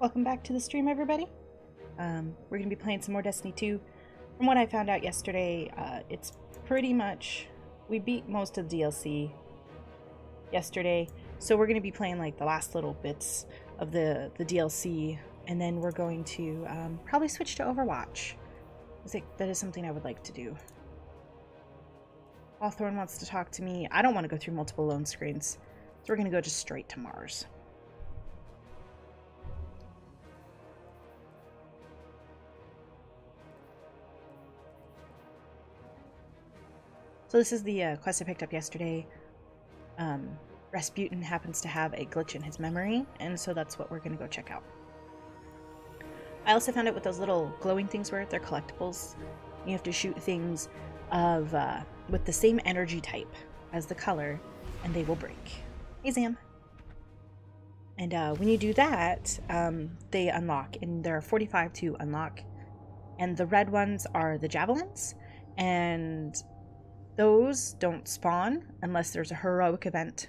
Welcome back to the stream, everybody. Um, we're going to be playing some more Destiny 2. From what I found out yesterday, uh, it's pretty much... We beat most of the DLC yesterday, so we're going to be playing like the last little bits of the, the DLC, and then we're going to um, probably switch to Overwatch. I think that is something I would like to do. Hawthorne wants to talk to me. I don't want to go through multiple loan screens, so we're going to go just straight to Mars. So this is the uh, quest I picked up yesterday. Um, Rasputin happens to have a glitch in his memory, and so that's what we're going to go check out. I also found out what those little glowing things were. They're collectibles. You have to shoot things of uh, with the same energy type as the color, and they will break. Hey, Zam. And uh, when you do that, um, they unlock, and there are 45 to unlock. And the red ones are the javelins, and those don't spawn unless there's a heroic event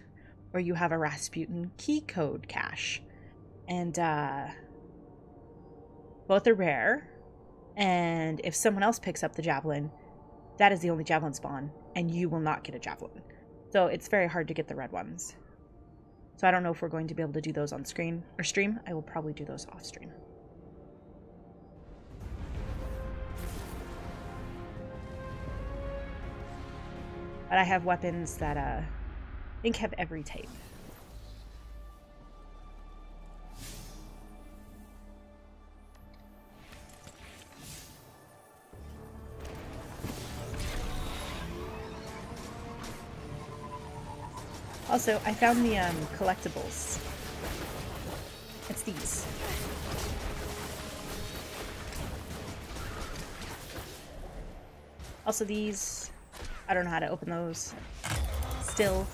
or you have a Rasputin key code cache. And uh, both are rare. And if someone else picks up the javelin, that is the only javelin spawn, and you will not get a javelin. So it's very hard to get the red ones. So I don't know if we're going to be able to do those on screen or stream. I will probably do those off stream. But I have weapons that uh, I think have every type. Also, I found the um, collectibles. It's these. Also these I don't know how to open those. Still.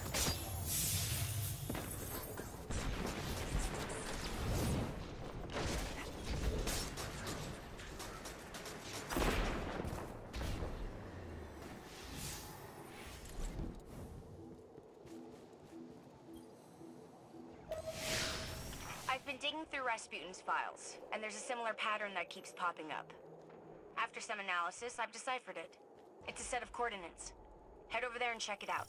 I've been digging through Rasputin's files, and there's a similar pattern that keeps popping up. After some analysis, I've deciphered it. It's a set of coordinates. Head over there and check it out.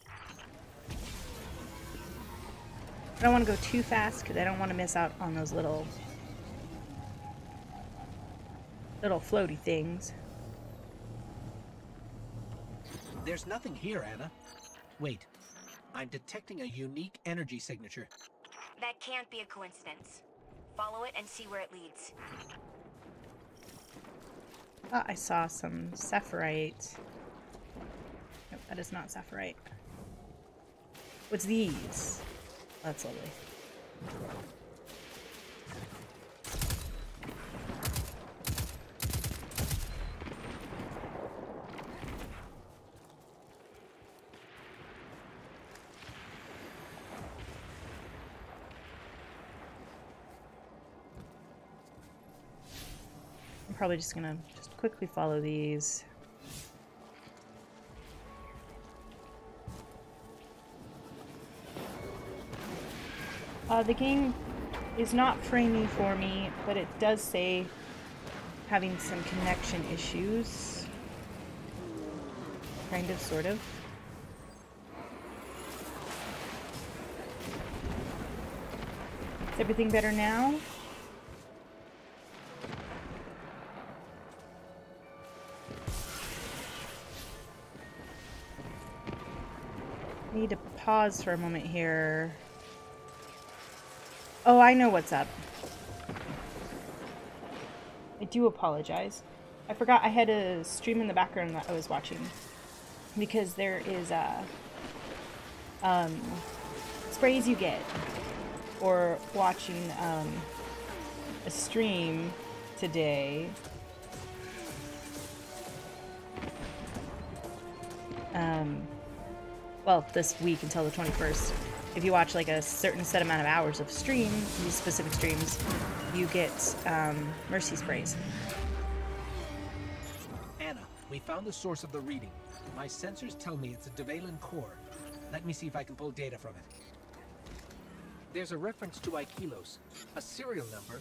I don't want to go too fast because I don't want to miss out on those little little floaty things. There's nothing here, Ana. Wait. I'm detecting a unique energy signature. That can't be a coincidence. Follow it and see where it leads. Thought I saw some Sephirite. That is not Sephirite. What's these? That's lovely. I'm probably just gonna just quickly follow these. Uh, the game is not framing for me, but it does say having some connection issues. Kind of, sort of. Is everything better now? Need to pause for a moment here. Oh, I know what's up. I do apologize. I forgot I had a stream in the background that I was watching. Because there is a... Um, sprays you get or watching um, a stream today. Um, well, this week until the 21st if you watch like a certain set amount of hours of stream, these specific streams, you get um, mercy sprays. Ana, we found the source of the reading. My sensors tell me it's a Devalin core. Let me see if I can pull data from it. There's a reference to IKELOS, a serial number,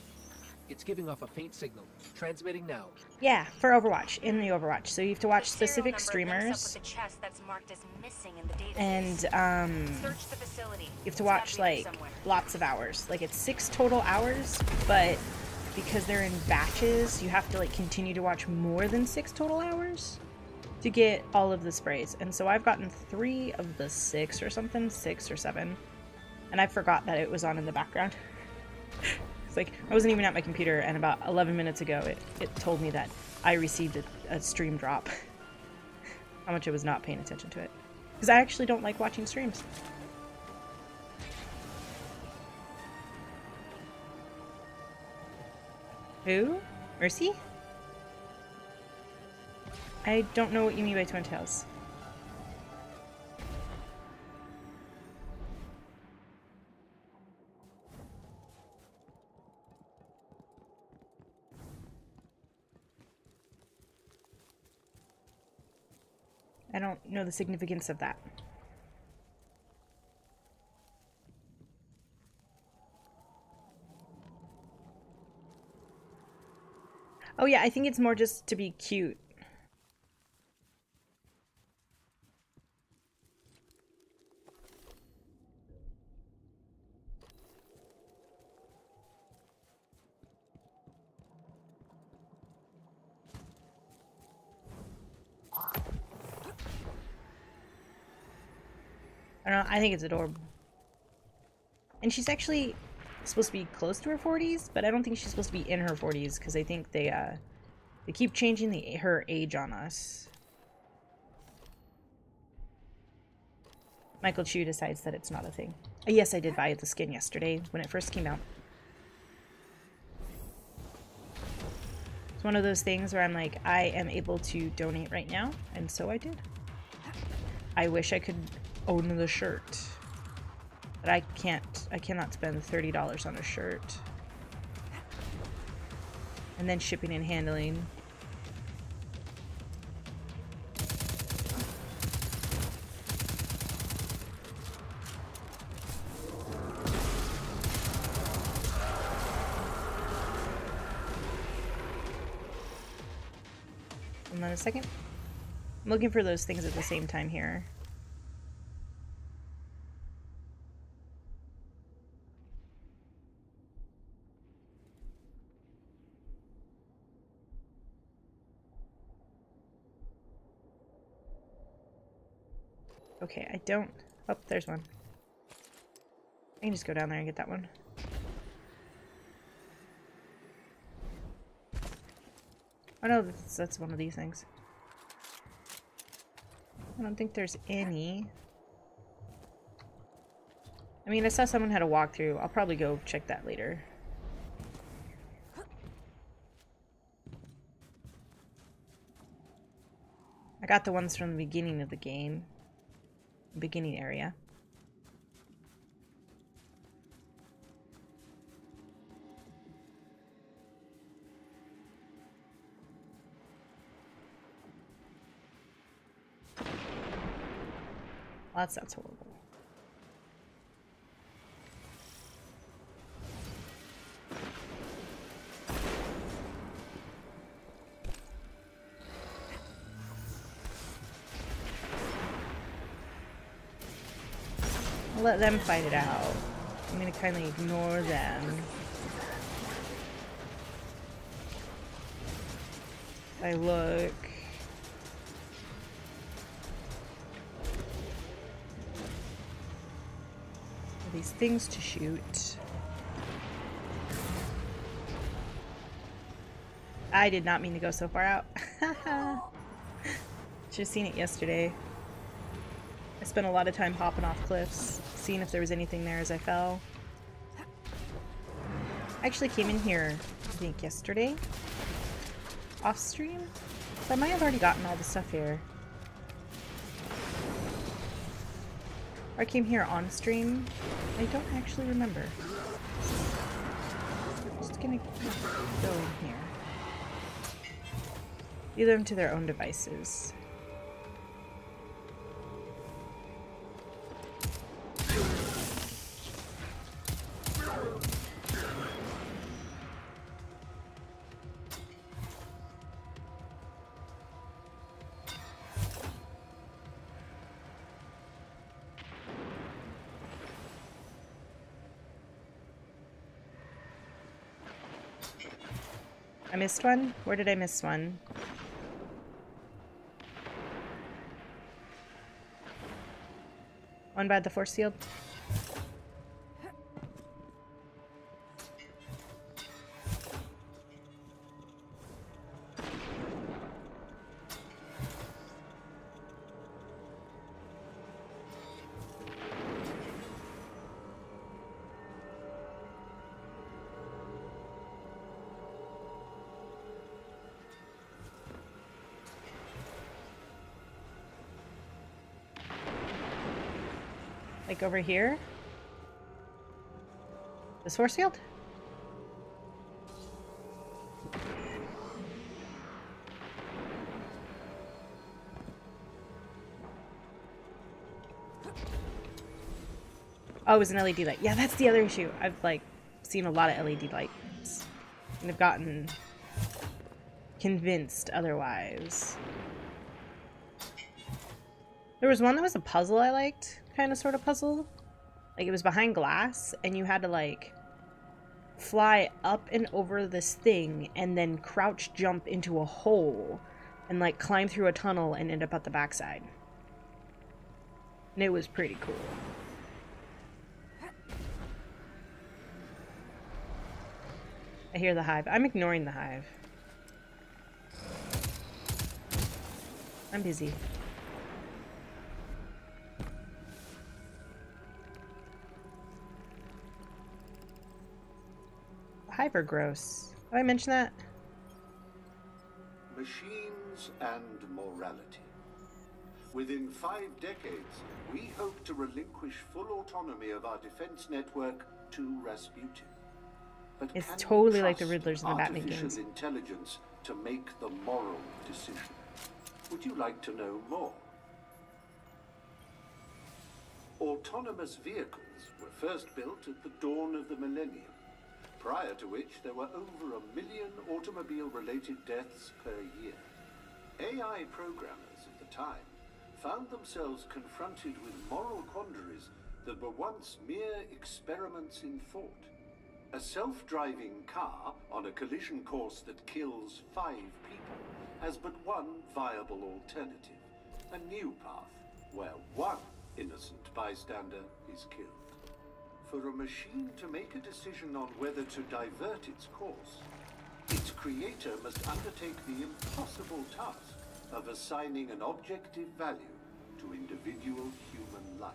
It's giving off a faint signal. Transmitting now. Yeah, for Overwatch, in the Overwatch. So you have to watch The specific number links up streamers, chest that's as missing in the and um, Search the facility. you have to gotta watch like somewhere. lots of hours. Like it's six total hours, but because they're in batches, you have to like continue to watch more than six total hours to get all of the sprays. And so I've gotten three of the six or something, six or seven, and I forgot that it was on in the background. it's like I wasn't even at my computer, and about 11 minutes ago, it it told me that I received a, a stream drop. How much I was not paying attention to it. Because I actually don't like watching streams. Who? Mercy? I don't know what you mean by Twin Tails. I don't know the significance of that. Oh yeah, I think it's more just to be cute. I don't know, I think it's adorable. And she's actually supposed to be close to her 40s, but I don't think she's supposed to be in her 40s because I think they uh they keep changing the her age on us. Michael Chu decides that it's not a thing. Uh, yes, I did buy the skin yesterday when it first came out. It's one of those things where I'm like, I am able to donate right now, and so I did. I wish I could Oh, own the shirt. But I can't, I cannot spend $30 on a shirt. And then shipping and handling. Hold on a second. I'm looking for those things at the same time here. Okay, I don't... Oh, there's one. I can just go down there and get that one. Oh no, that's, that's one of these things. I don't think there's any. I mean, I saw someone had a walkthrough. I'll probably go check that later. I got the ones from the beginning of the game. Beginning area. That sounds horrible. Let them fight it out. I'm gonna kindly ignore them. I look. These things to shoot. I did not mean to go so far out. Should have seen it yesterday. I spent a lot of time hopping off cliffs, seeing if there was anything there as I fell. I actually came in here, I think, yesterday. Off stream? So I might have already gotten all the stuff here. Or I came here on stream. I don't actually remember. Just gonna go in here. Leave them to their own devices. Missed one? Where did I miss one? One by the force field? Over here? This force field? Oh, it was an LED light. Yeah, that's the other issue. I've like seen a lot of LED lights and I've gotten convinced otherwise. There was one that was a puzzle I liked kind of sort of puzzle. Like it was behind glass and you had to like fly up and over this thing and then crouch jump into a hole and like climb through a tunnel and end up at the backside. And it was pretty cool. I hear the hive. I'm ignoring the hive. I'm busy. Hypergross. Have I mentioned that? Machines and morality. Within five decades, we hope to relinquish full autonomy of our defense network to Rasputin. But It's totally like the Riddlers in the Batman artificial games. intelligence to make the moral decision. Would you like to know more? Autonomous vehicles were first built at the dawn of the millennium, prior to which there were over a million automobile-related deaths per year. AI programmers at the time found themselves confronted with moral quandaries that were once mere experiments in thought. A self-driving car on a collision course that kills five people has but one viable alternative. A new path where one innocent bystander is killed. For a machine to make a decision on whether to divert its course, its creator must undertake the impossible task of assigning an objective value to individual human life.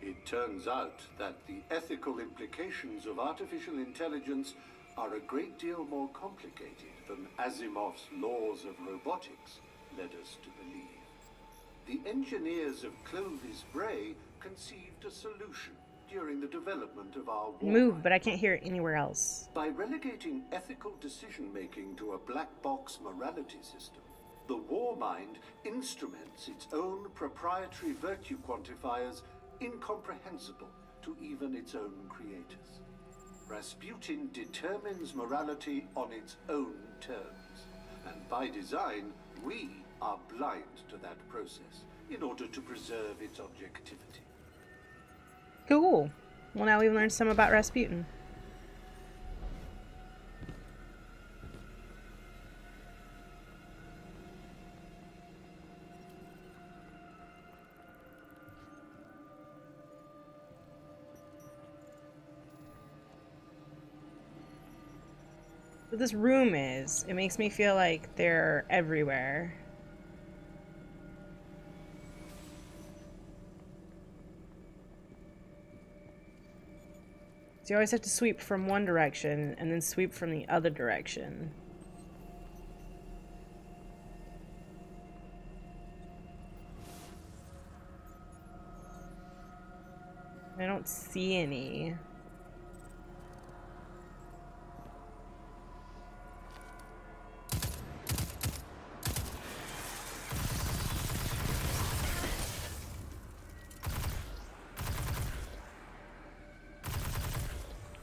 It turns out that the ethical implications of artificial intelligence are a great deal more complicated than Asimov's laws of robotics led us to believe. The engineers of Clovis Bray conceived a solution during the development of our war Move, but I can't hear it anywhere else. by relegating ethical decision making to a black box morality system, the Warmind instruments its own proprietary virtue quantifiers incomprehensible to even its own creators. Rasputin determines morality on its own terms, and by design, we are blind to that process in order to preserve its objectivity. Cool. Well, now we've learned some about Rasputin. What this room is, it makes me feel like they're everywhere. So you always have to sweep from one direction and then sweep from the other direction. I don't see any.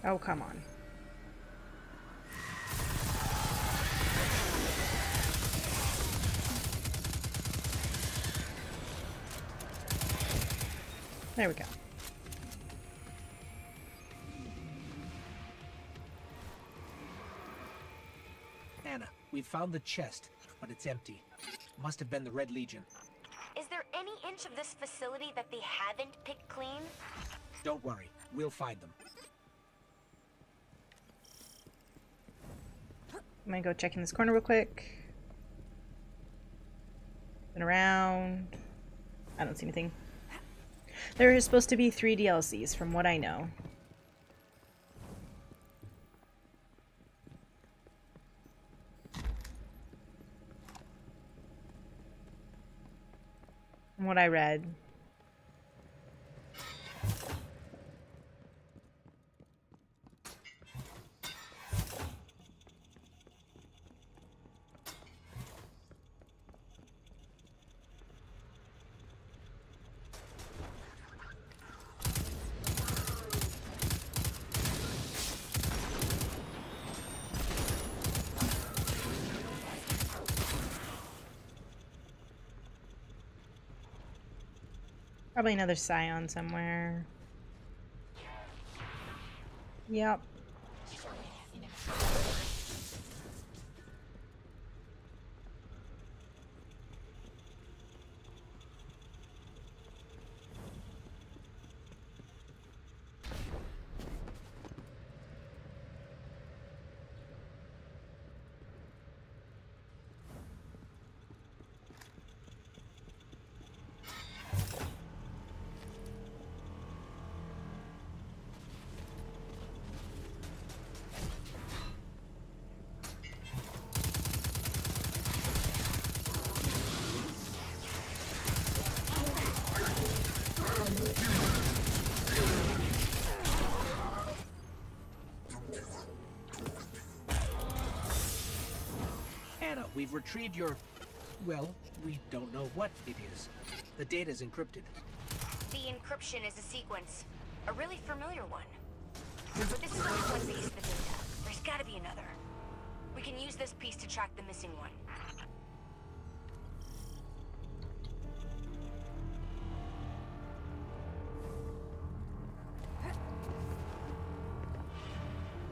Oh, come on. There we go. Ana, We've found the chest, but it's empty. Must have been the Red Legion. Is there any inch of this facility that they haven't picked clean? Don't worry, we'll find them. I'm gonna go check in this corner real quick. Been around. I don't see anything. There is supposed to be three DLCs, from what I know. From what I read. Probably another scion somewhere. Yep. Retrieved your... Well, we don't know what it is. The data's encrypted. The encryption is a sequence. A really familiar one. But this is only one piece of the data. There's gotta be another. We can use this piece to track the missing one.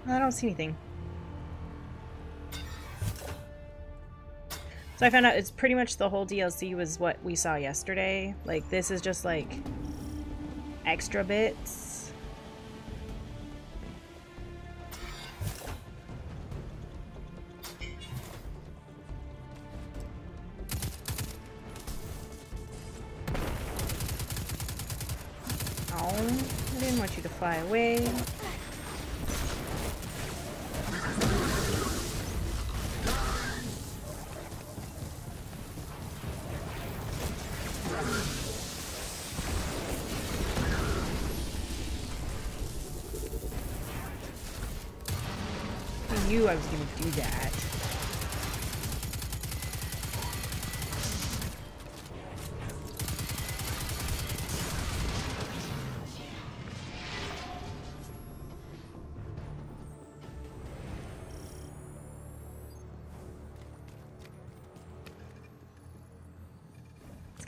I don't see anything. So I found out it's pretty much the whole DLC was what we saw yesterday. Like, this is just like extra bits. Oh, I didn't want you to fly away.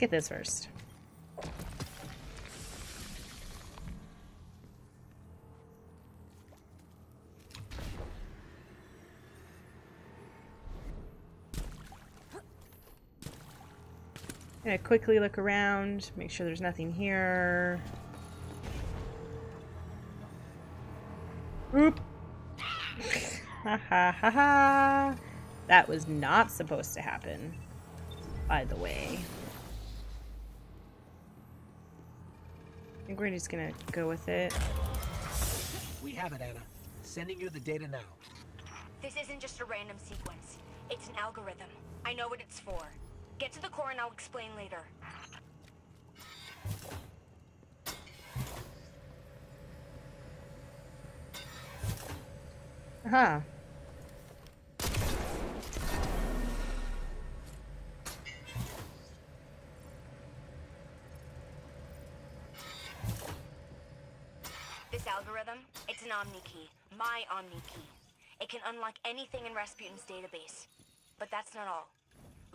Get this first. Gonna quickly look around, make sure there's nothing here. Oop! ha ha ha ha! That was not supposed to happen, by the way. I think we're just gonna go with it. We have it, Ana. Sending you the data now. This isn't just a random sequence. It's an algorithm. I know what it's for. Get to the core and I'll explain later. Aha. This algorithm, it's an Omni key. My Omni key. It can unlock anything in Rasputin's database. But that's not all.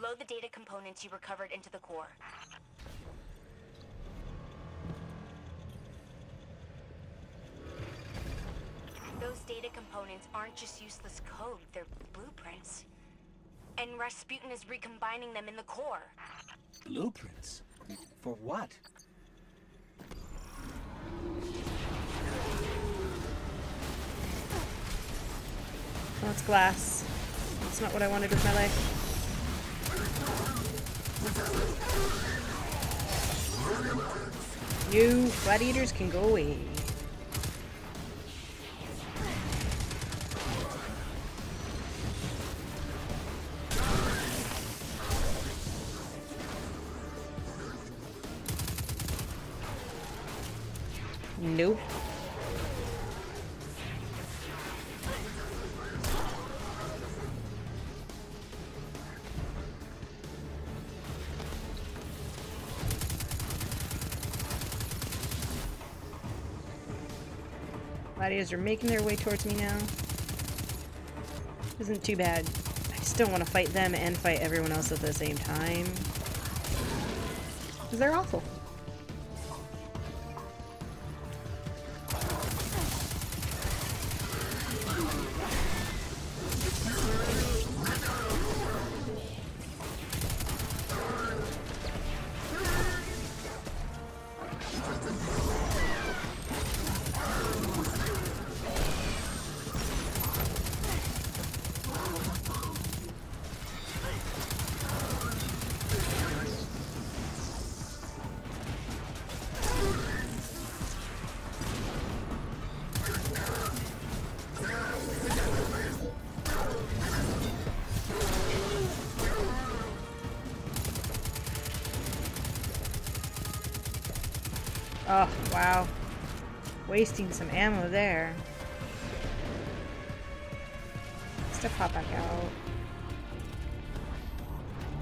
Load the data components you recovered into the core. Those data components aren't just useless code, they're blueprints. And Rasputin is recombining them in the core. Blueprints? For what? It's glass. That's not what I wanted with my life. You gladiators can go away. Are making their way towards me now. Isn't too bad. I just don't want to fight them and fight everyone else at the same time. Because they're awful. Oh, wow. Wasting some ammo there. Let's pop back out.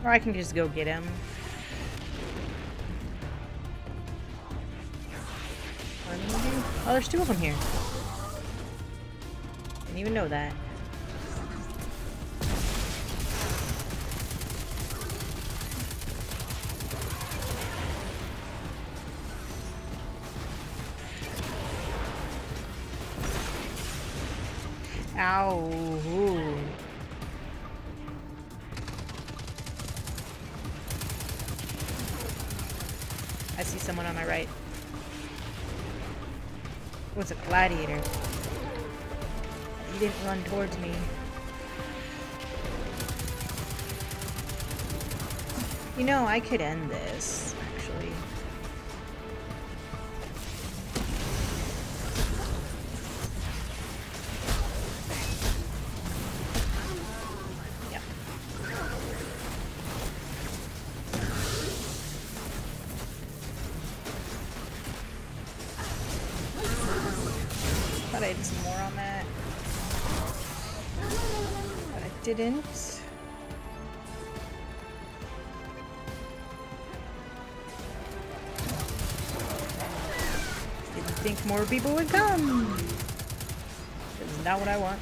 Or I can just go get him. Oh, there's two of them here. Didn't even know that. I could end this, people would come. It's not what I want.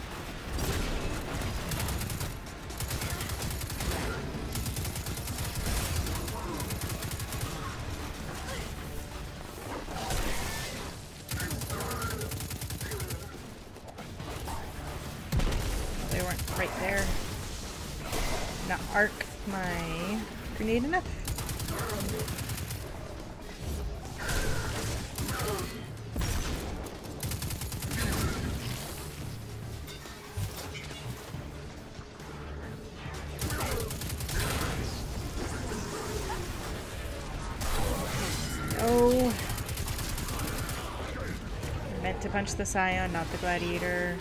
Punch the Scion, not the Gladiator.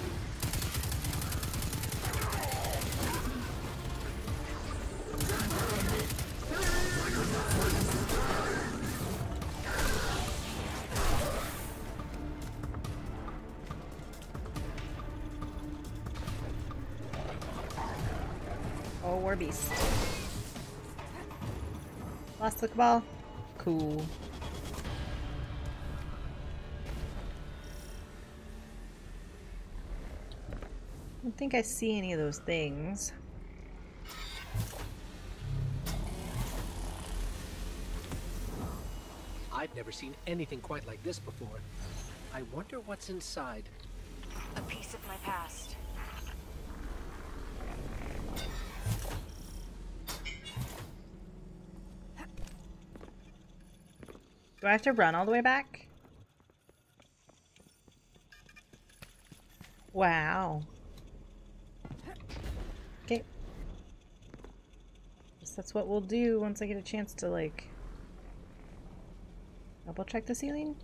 Oh, War Beast. Lost the Cabal? Cool. think I see any of those things. I've never seen anything quite like this before. I wonder what's inside. A piece of my past. Do I have to run all the way back? That's what we'll do once I get a chance to, like, double check the ceiling.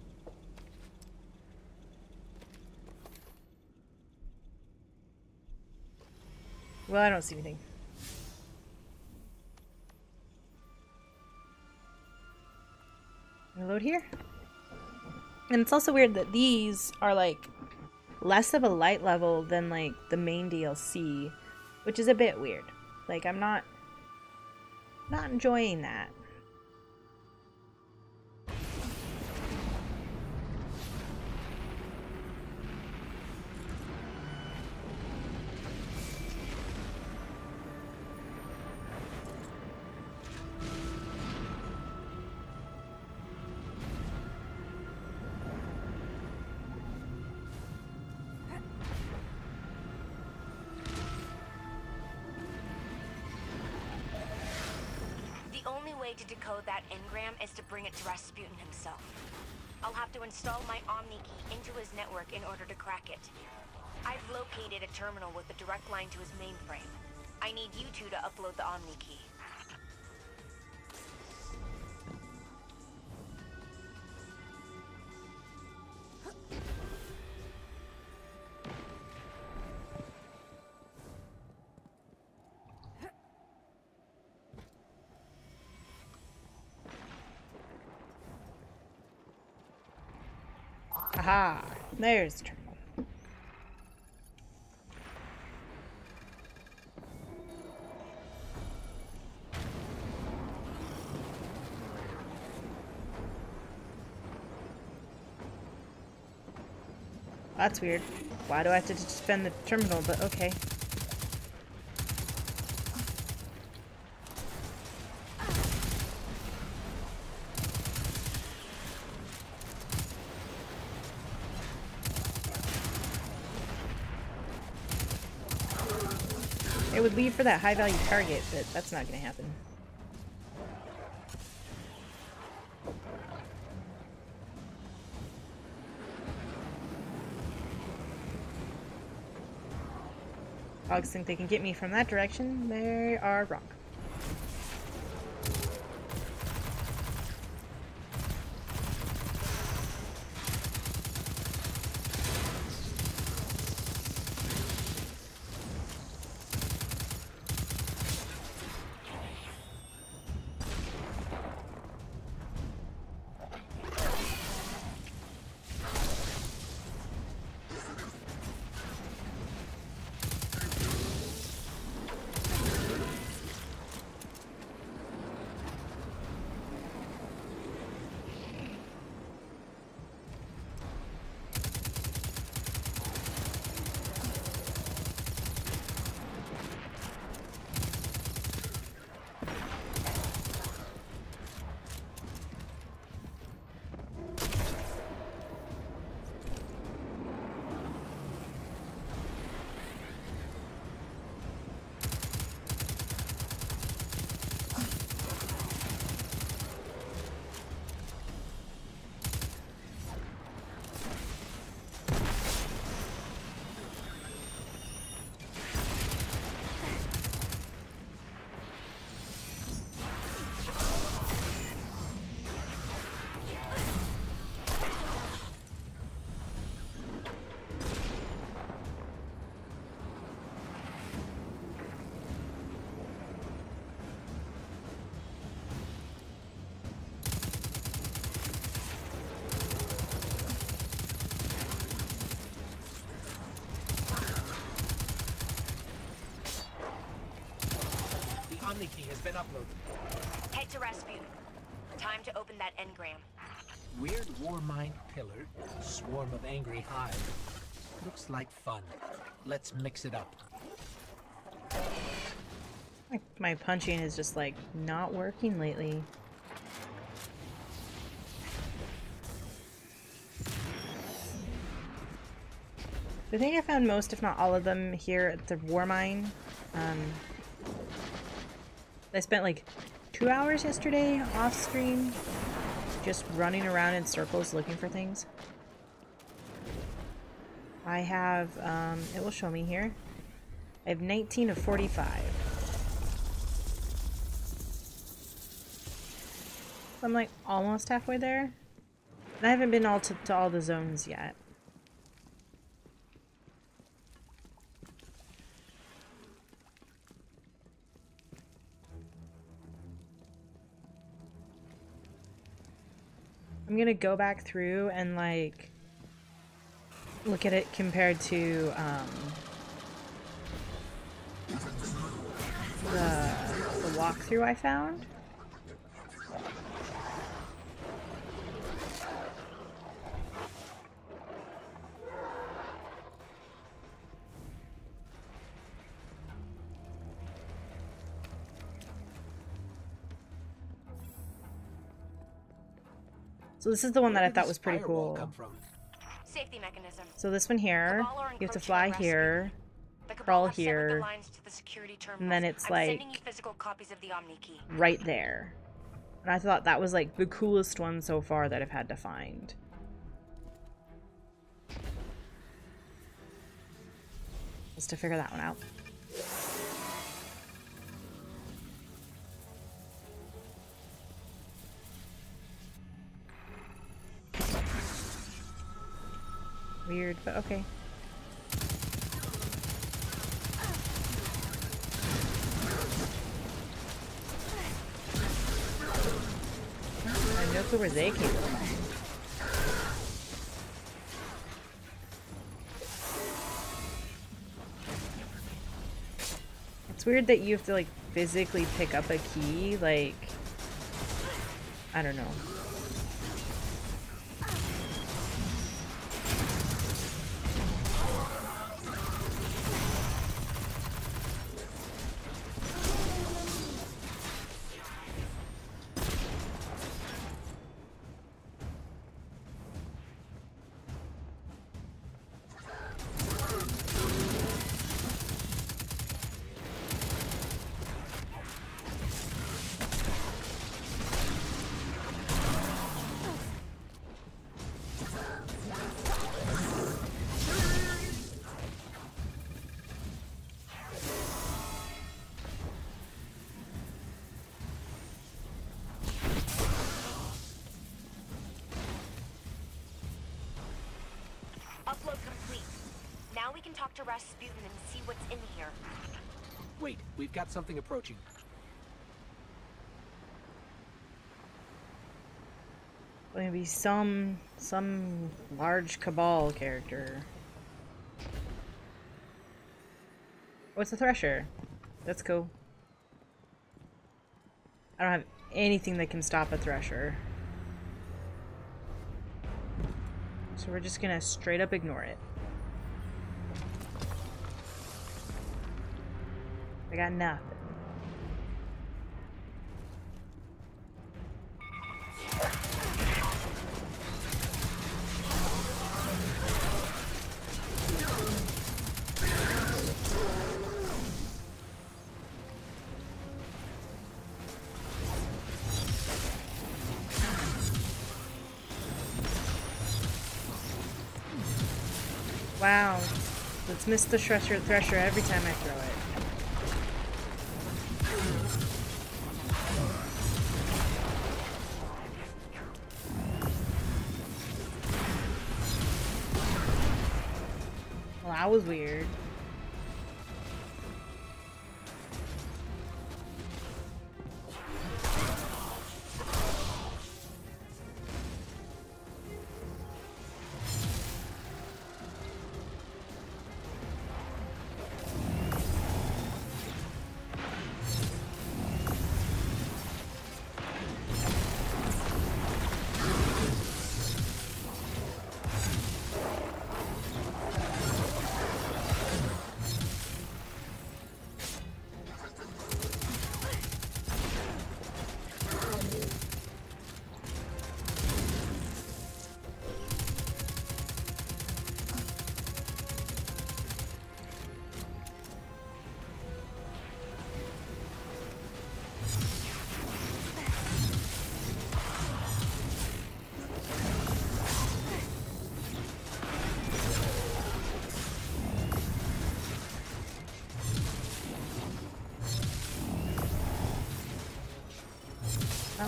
Well, I don't see anything. Reload here. And it's also weird that these are like less of a light level than like the main DLC, which is a bit weird. Like I'm not not enjoying that. The only way to decode that engram is to bring it to Rasputin himself. I'll have to install my Omni key into his network in order to crack it. I've located a terminal with a direct line to his mainframe. I need you two to upload the Omni key. Aha! There's the terminal. That's weird. Why do I have to defend the terminal? But okay. Leave for that high value target, but that's not to happen. Dogs think they can get me from that direction. They are wrong. Been uploaded. Head to Rasputin. Time to open that engram. Weird Warmind pillar, swarm of angry hive. Looks like fun. Let's mix it up. My, my punching is just like not working lately. I think I found most, if not all of them, here at the Warmind. Um, I spent like two hours yesterday off stream just running around in circles looking for things. I have, um, it will show me here. I have 19 of 45. I'm like almost halfway there. And I haven't been all to, to all the zones yet. I'm gonna go back through and like look at it compared to um, the, the walkthrough I found. So this is the one that I thought was pretty cool. From? Safety mechanism. So this one here, you have to fly here, The crawl have the here, lines to the security and then it's I'm like- sending you physical copies of the Omni key. right there. And I thought that was like the coolest one so far that I've had to find. Just to figure that one out. Weird, but okay. I have no clue where they came from. It's weird that you have to like physically pick up a key, like I don't know. We've got something approaching. Maybe some some large cabal character. What's a thresher? That's cool. I don't have anything that can stop a thresher. So we're just gonna straight up ignore it. I got nothing. Wow. Let's miss the thresher, thresher every time I throw it.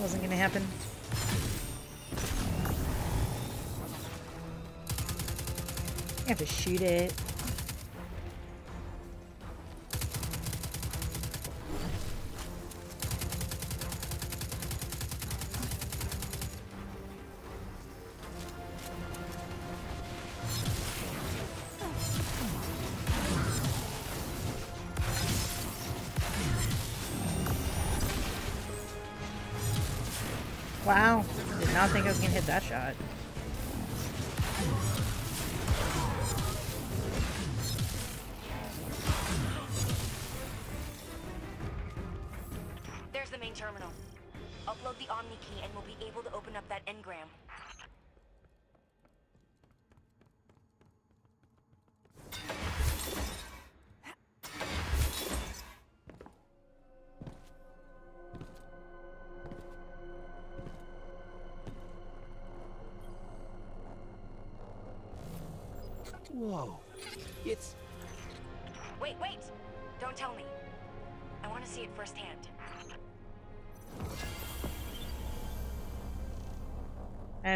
Wasn't gonna happen. I have to shoot it. That shot.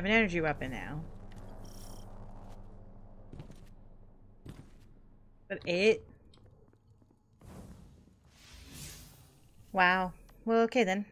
Have an energy weapon now. But it. Wow. Well, okay then.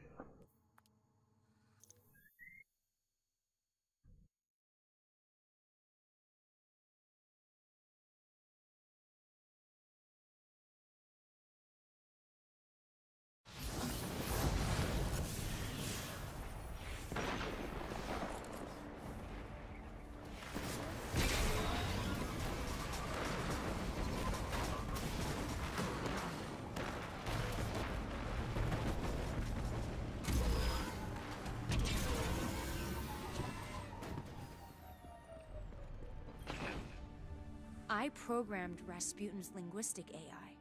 Programmed Rasputin's linguistic AI.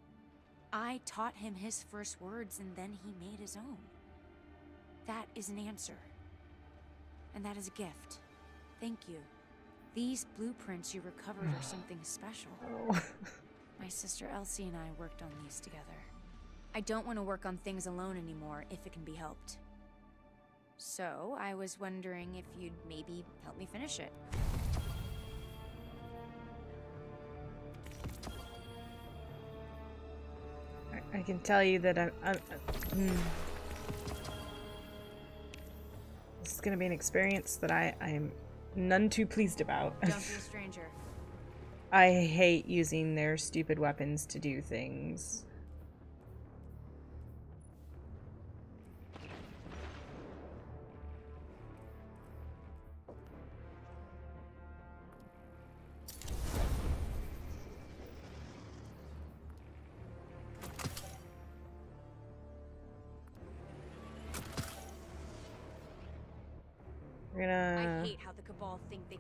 I taught him his first words and then he made his own. That is an answer. And that is a gift. Thank you. These blueprints you recovered are something special. Oh. My sister Elsie and I worked on these together. I don't want to work on things alone anymore if it can be helped. So, I was wondering if you'd maybe help me finish it. I- can tell you that I'm. I'm hmm. This is gonna be an experience that I I am none too pleased about. Don't be a stranger. I hate using their stupid weapons to do things.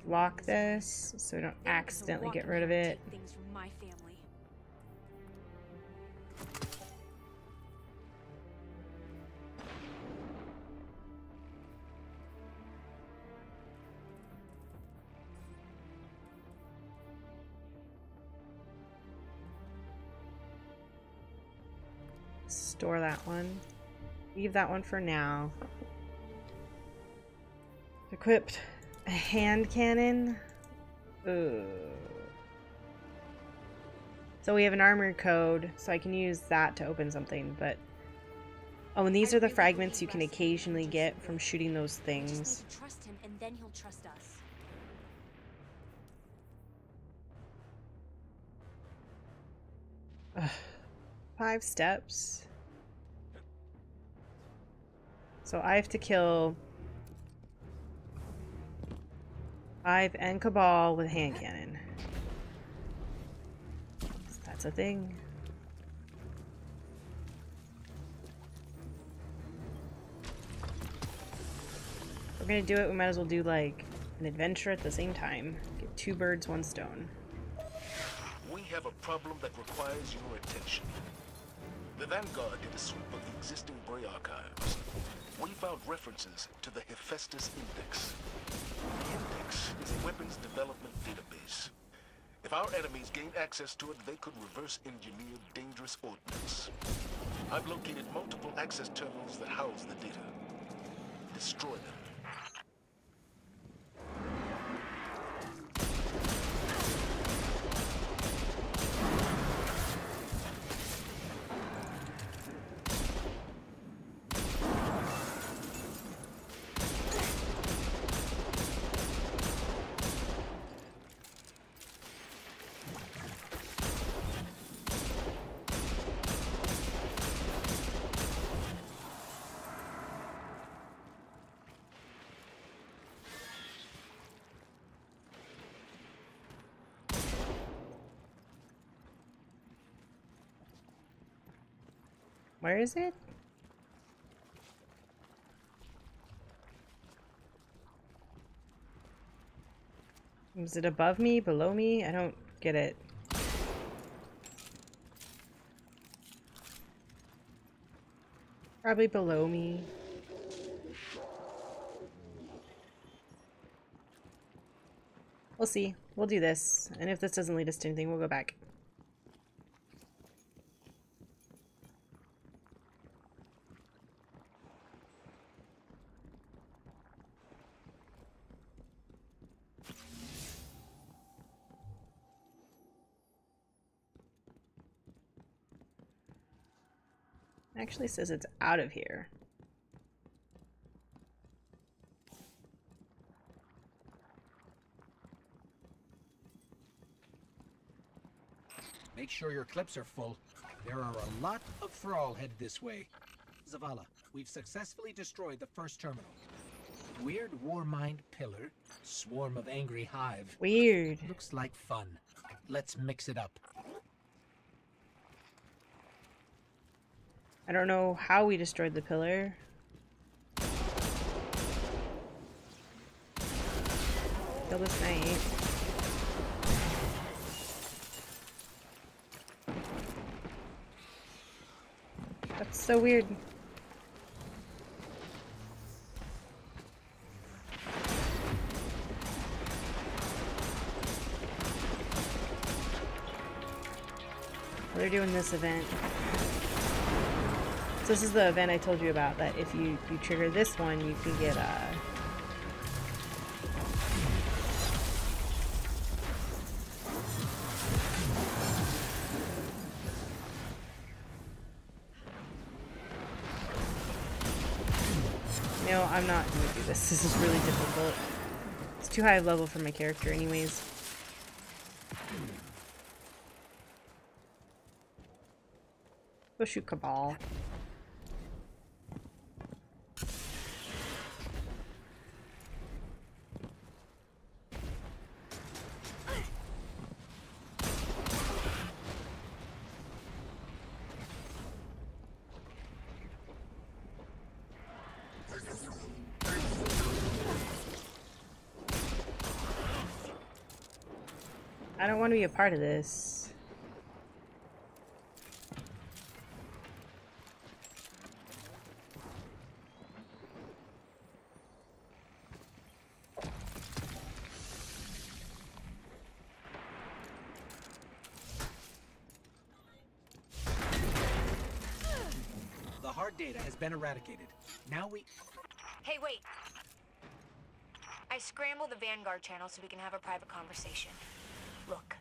Lock this so we don't accidentally get rid of it. Things from my family. Store that one. Leave that one for now. Equipped a hand cannon. Ugh. So we have an armor code, so I can use that to open something, but... Oh, and these are the fragments you can occasionally get from shooting those We just need things. trust him, and then he'll trust us. Five steps. So I have to kill five and Cabal with hand cannon. That's a thing. If we're gonna do it, we might as well do like an adventure at the same time. Get two birds, one stone. We have a problem that requires your attention. The Vanguard did a sweep of the existing Bray archives. We found references to the Hephaestus Index. The is a weapons development database. If our enemies gain access to it, they could reverse engineer dangerous ordnance. I've located multiple access terminals that house the data. destroy them. Where is it? Is it above me? Below me? I don't get it. Probably below me. We'll see. We'll do this. And if this doesn't lead us to anything, we'll go back. Actually says it's out of here. Make sure your clips are full. There are a lot of Thrall headed this way. Zavala, we've successfully destroyed the first terminal. Weird Warmind pillar, swarm of angry hive. Weird. Looks like fun. Let's mix it up. I don't know how we destroyed the pillar. Kill this knight. That's so weird. They're doing this event. So this is the event I told you about, that if you, you trigger this one, you can get, uh... No, I'm not gonna do this. This is really difficult. It's too high a level for my character anyways. Go shoot Cabal. Want to be a part of this. The hard data has been eradicated. Now we... Hey, wait. I scrambled the Vanguard channel so we can have a private conversation. Look,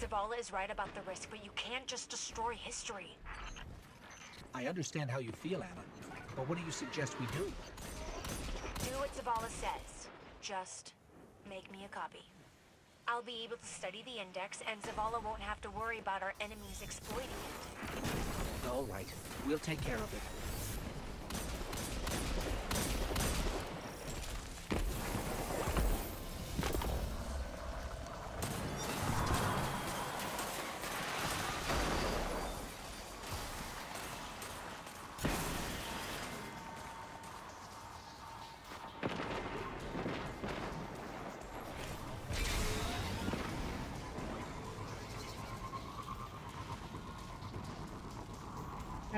Zavala is right about the risk, but you can't just destroy history. I understand how you feel, Ana. But what do you suggest we do? Do what Zavala says. Just make me a copy. I'll be able to study the index, and Zavala won't have to worry about our enemies exploiting it. All right. We'll take care of it.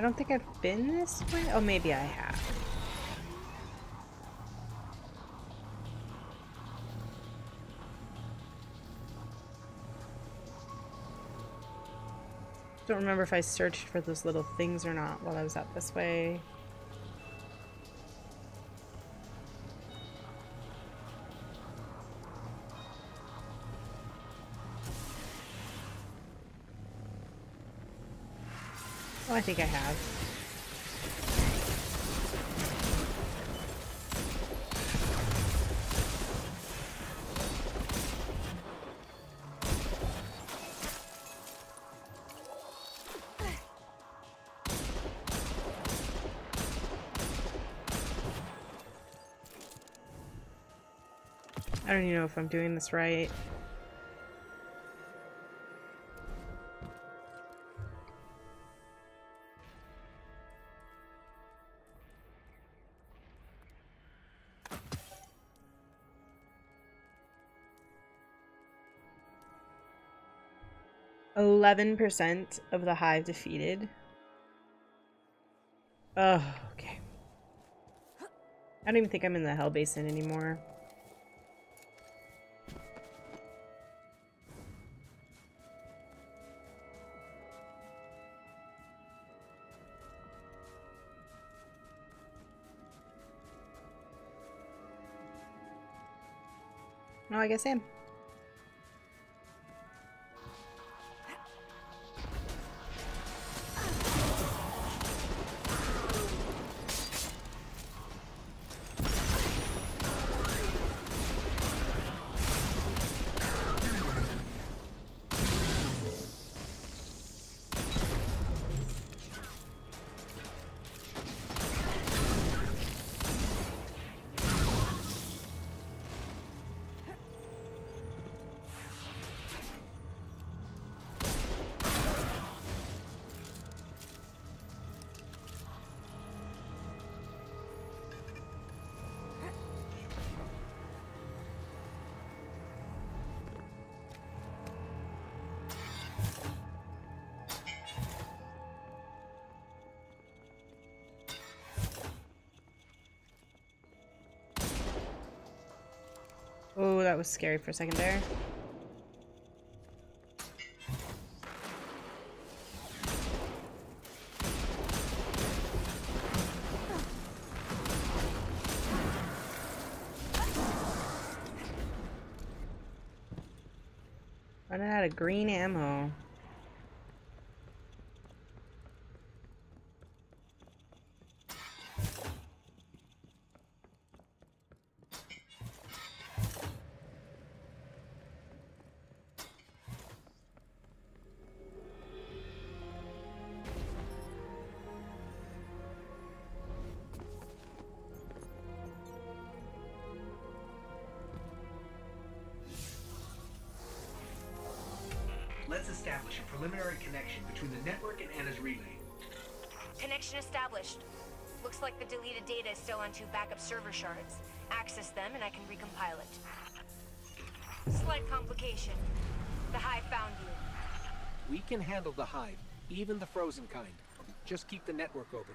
Don't think I've been this way. Oh, maybe I have. Don't remember if I searched for those little things or not while I was out this way. Think I have. I don't even know if I'm doing this right. Eleven percent of the hive defeated. Oh, okay. I don't even think I'm in the Hellas Basin anymore. No, I guess I am. Was scary for a second there. Running out of green ammo. Establish a preliminary connection between the network and Ana's relay. Connection established. Looks like the deleted data is still on two backup server shards. Access them and I can recompile it. Slight complication. The Hive found you. We can handle the hive, even the frozen kind. Just keep the network open.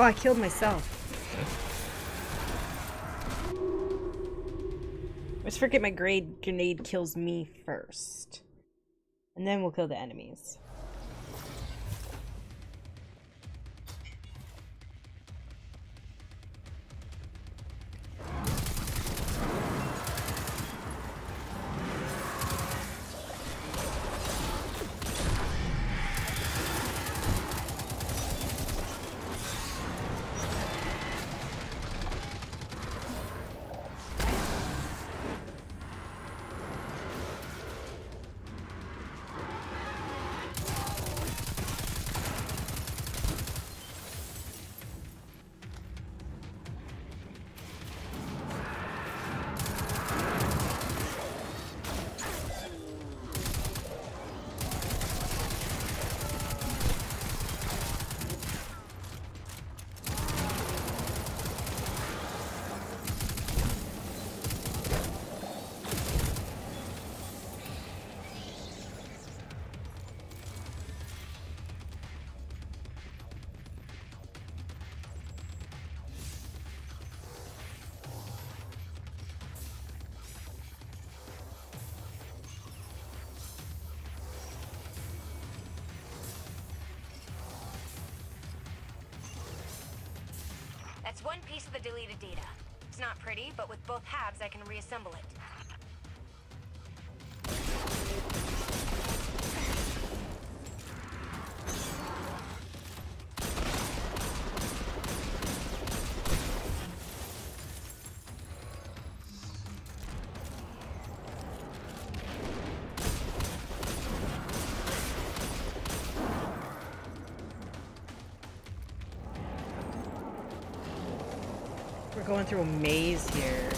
Oh, I killed myself. Let's forget my grade grenade kills me first. And then we'll kill the enemies. Both halves, I can reassemble it. We're going through a maze here.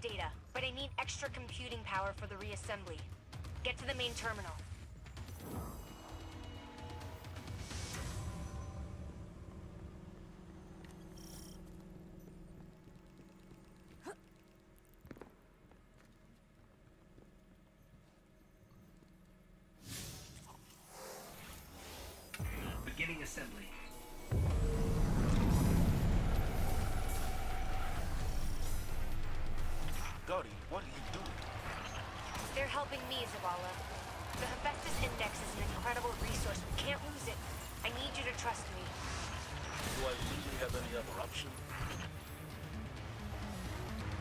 Data, but I need extra computing power for the reassembly. Get to the main terminal. Helping me, Zavala. The Hephaestus Index is an incredible resource. We can't lose it. I need you to trust me. Do I really have any other option?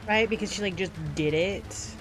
Right? Because she like just did it.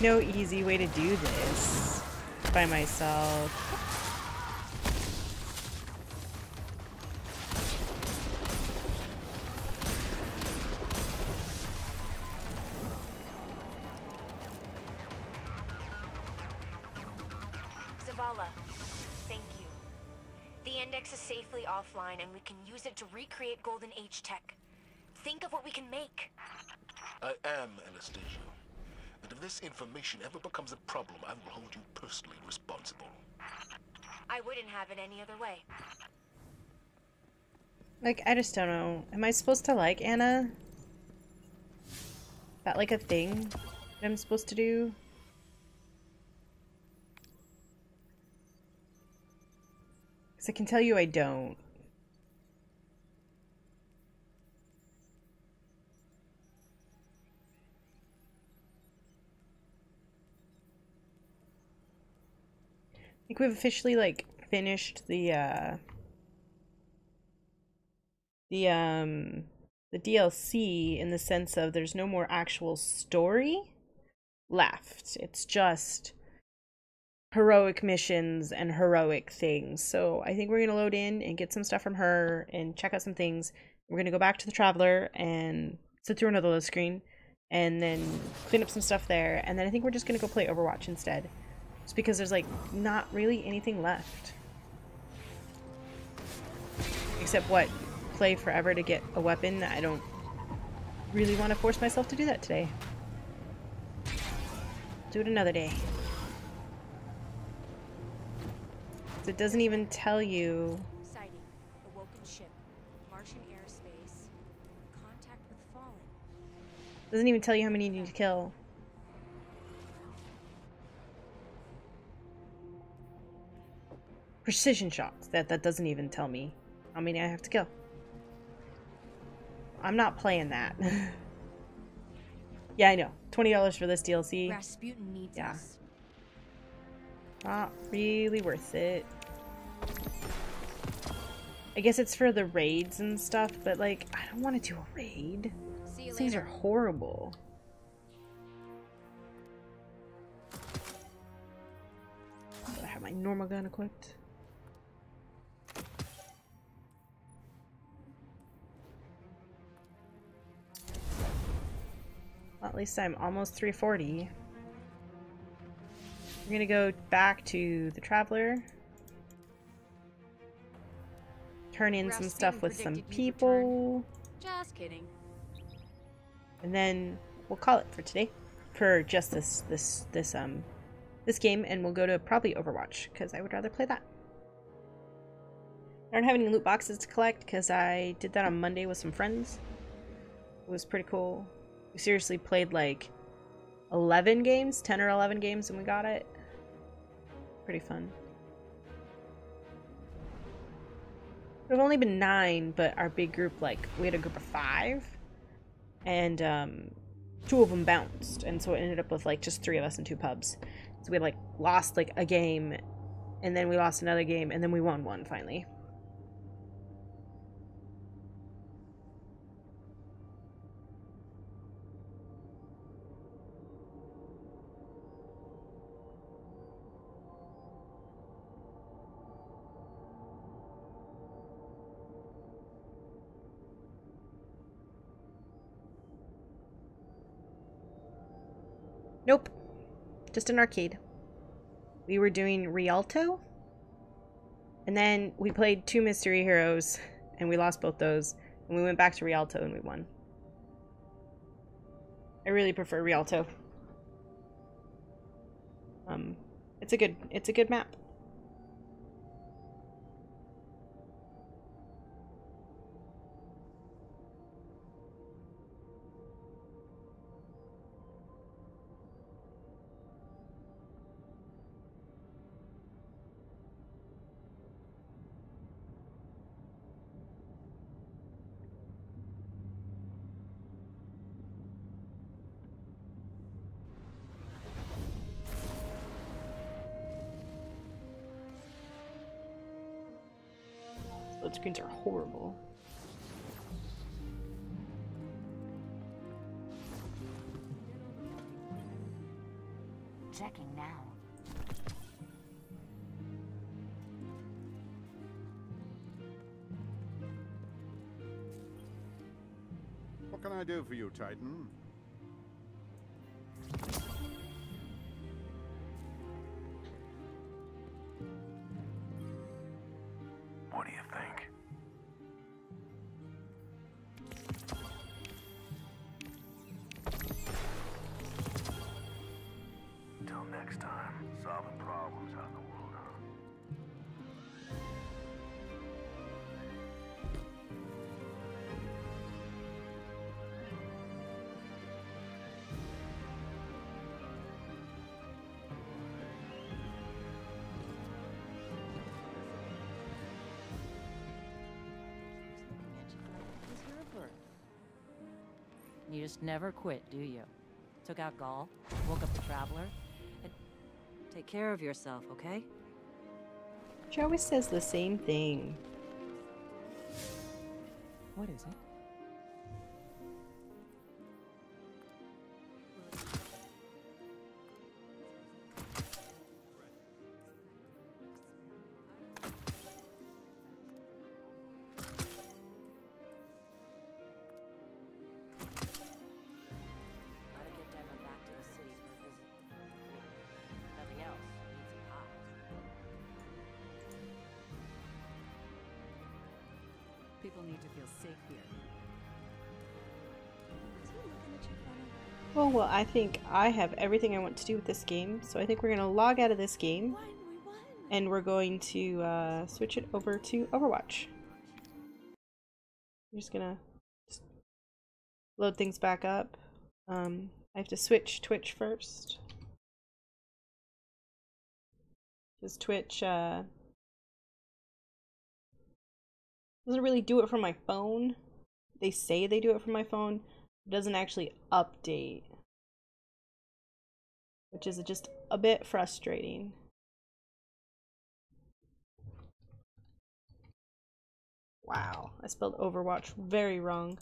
No easy way to do this by myself. Zavala, thank you. The index is safely offline and we can use it to recreate Golden Age tech. Think of what we can make. I am Anastasia this information ever becomes a problem, I will hold you personally responsible. I wouldn't have it any other way. Like, I just don't know. Am I supposed to like Ana? Is that like a thing that I'm supposed to do? Because I can tell you I don't. Think we've officially like finished the uh the um the DLC in the sense of there's no more actual story left. It's just heroic missions and heroic things. So I think we're gonna load in and get some stuff from her and check out some things. We're gonna go back to the Traveler and sit through another load screen and then clean up some stuff there. And then I think we're just gonna go play Overwatch instead. Just because there's like not really anything left. Except what? Play forever to get a weapon. I don't really want to force myself to do that today. Do it another day. So it doesn't even tell you. Sighting. Awoken ship. Martian airspace. Contact with Fallen. Doesn't even tell you how many you need to kill. Precision shots. That that doesn't even tell me how many I have to kill. I'm not playing that. yeah, I know. Twenty dollars for this DLC. Rasputin needs Yeah. us. Not really worth it. I guess it's for the raids and stuff, but like, I don't want to do a raid. These things are horrible. I have my normal gun equipped? Well, at least I'm almost 340. We're gonna go back to the Traveler. Turn in some stuff with some predicted you'd return. people. Just kidding. and then we'll call it for today for just this this this um this game and we'll go to probably overwatch because i would rather play that i don't have any loot boxes to collect because i did that on monday with some friends it was pretty cool we seriously played like 11 games 10 or 11 games and we got it pretty fun There've only been nine, but our big group, like, we had a group of five and um, two of them bounced, and so it ended up with like just three of us in two pubs. So we like lost like a game, and then we lost another game, and then we won one finally. Just an arcade. We were doing Rialto, and then we played two Mystery Heroes, and we lost both those, and we went back to Rialto and we won. I really prefer Rialto. Um, it's a good, it's a good map. For you, Titan? Just never quit, do you? Took out Ghaul, woke up the Traveler, and take care of yourself, okay? She always says the same thing. To feel safe here. Oh, well, I think I have everything I want to do with this game, so I think we're going to log out of this game. And we're going to uh, switch it over to Overwatch. I'm just going to load things back up. Um, I have to switch Twitch first. Because Twitch uh, doesn't really do it from my phone. They say they do it from my phone, it doesn't actually update. Which is just a bit frustrating. Wow, I spelled Overwatch very wrong.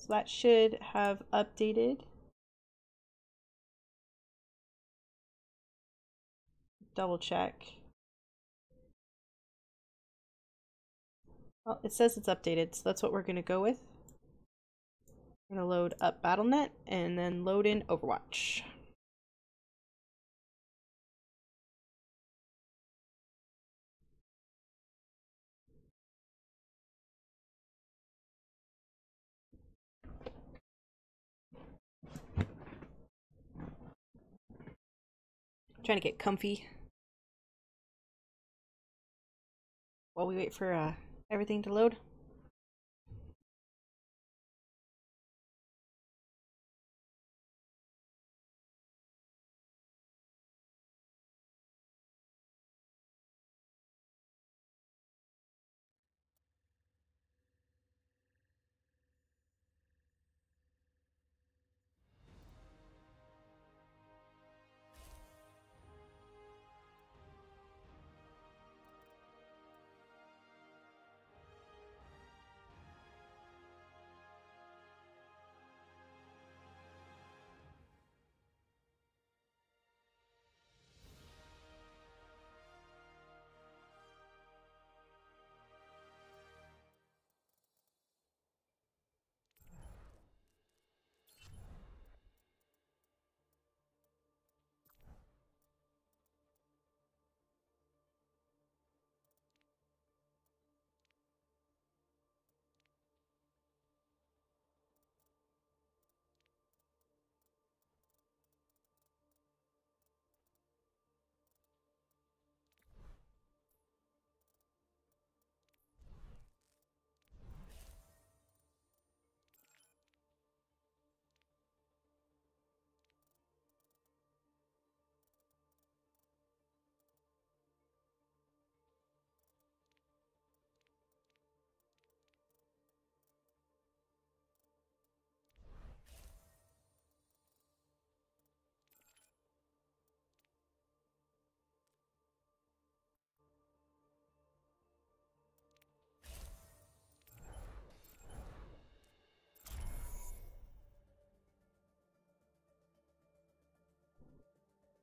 So that should have updated. Double check. Well, it says it's updated, so that's what we're going to go with. We're going to load up BattleNet and then load in Overwatch. Trying to get comfy while we wait for uh, everything to load.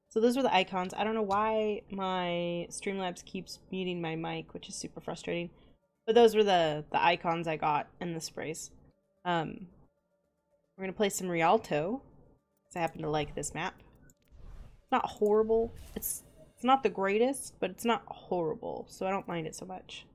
So those were the icons. I don't know why my Streamlabs keeps muting my mic, which is super frustrating. But those were the the icons I got and the sprays. Um, we're gonna play some Rialto. Cause I happen to like this map. It's Not horrible. It's it's not the greatest, but it's not horrible, so I don't mind it so much.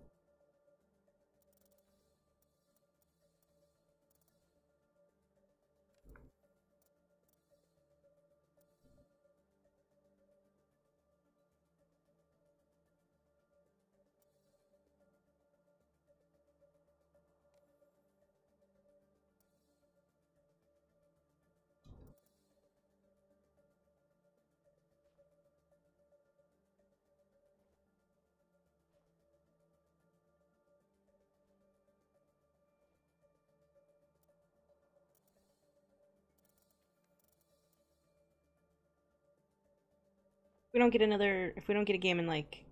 We don't get another, if we don't get a game in like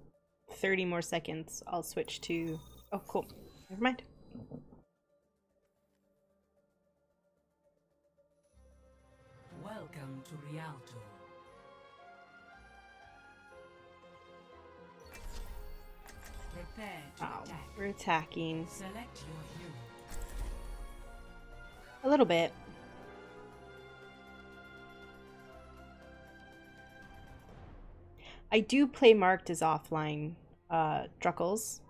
30 more seconds, I'll switch to, oh cool, never mind. Welcome to Rialto. Prepare to Wow, attack. we're attacking Select your hero. a little bit. I do play marked as offline, uh, Druckles.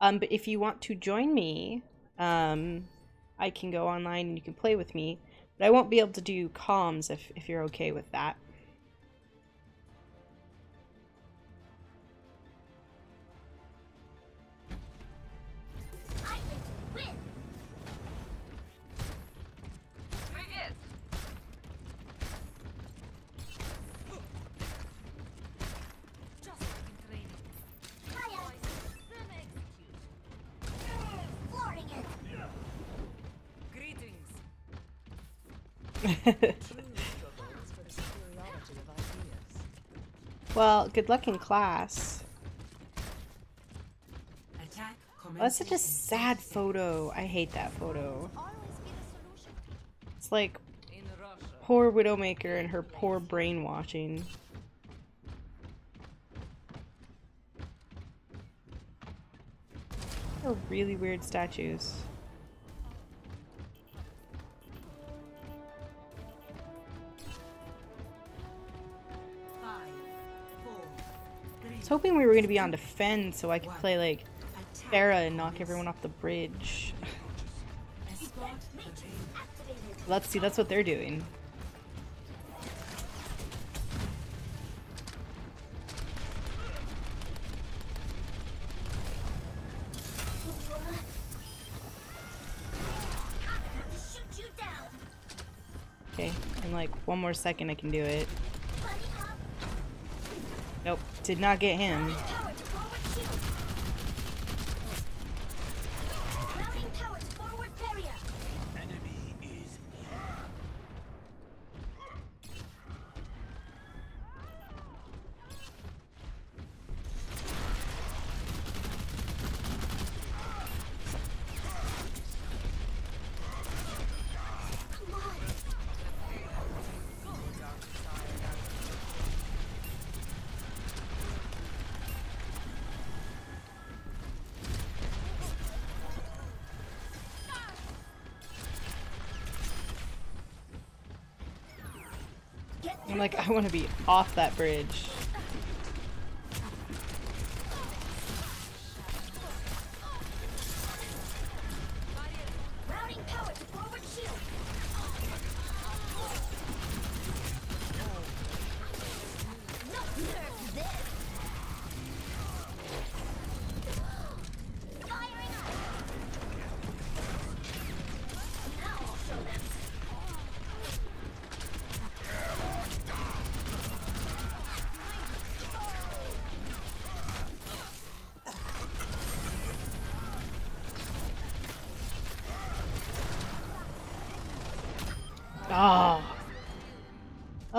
Um, but if you want to join me, um, I can go online and you can play with me. But I won't be able to do comms if, if you're okay with that. Good luck in class. Oh, that's such a sad photo. I hate that photo. It's like poor Widowmaker and her poor brainwashing. They're really weird statues. Was hoping we were going to be on defend so I could play like. Pharah and knock everyone off the bridge. Let's see, that's what they're doing. Okay, in like one more second I can do it. Nope, did not get him. I want to be off that bridge.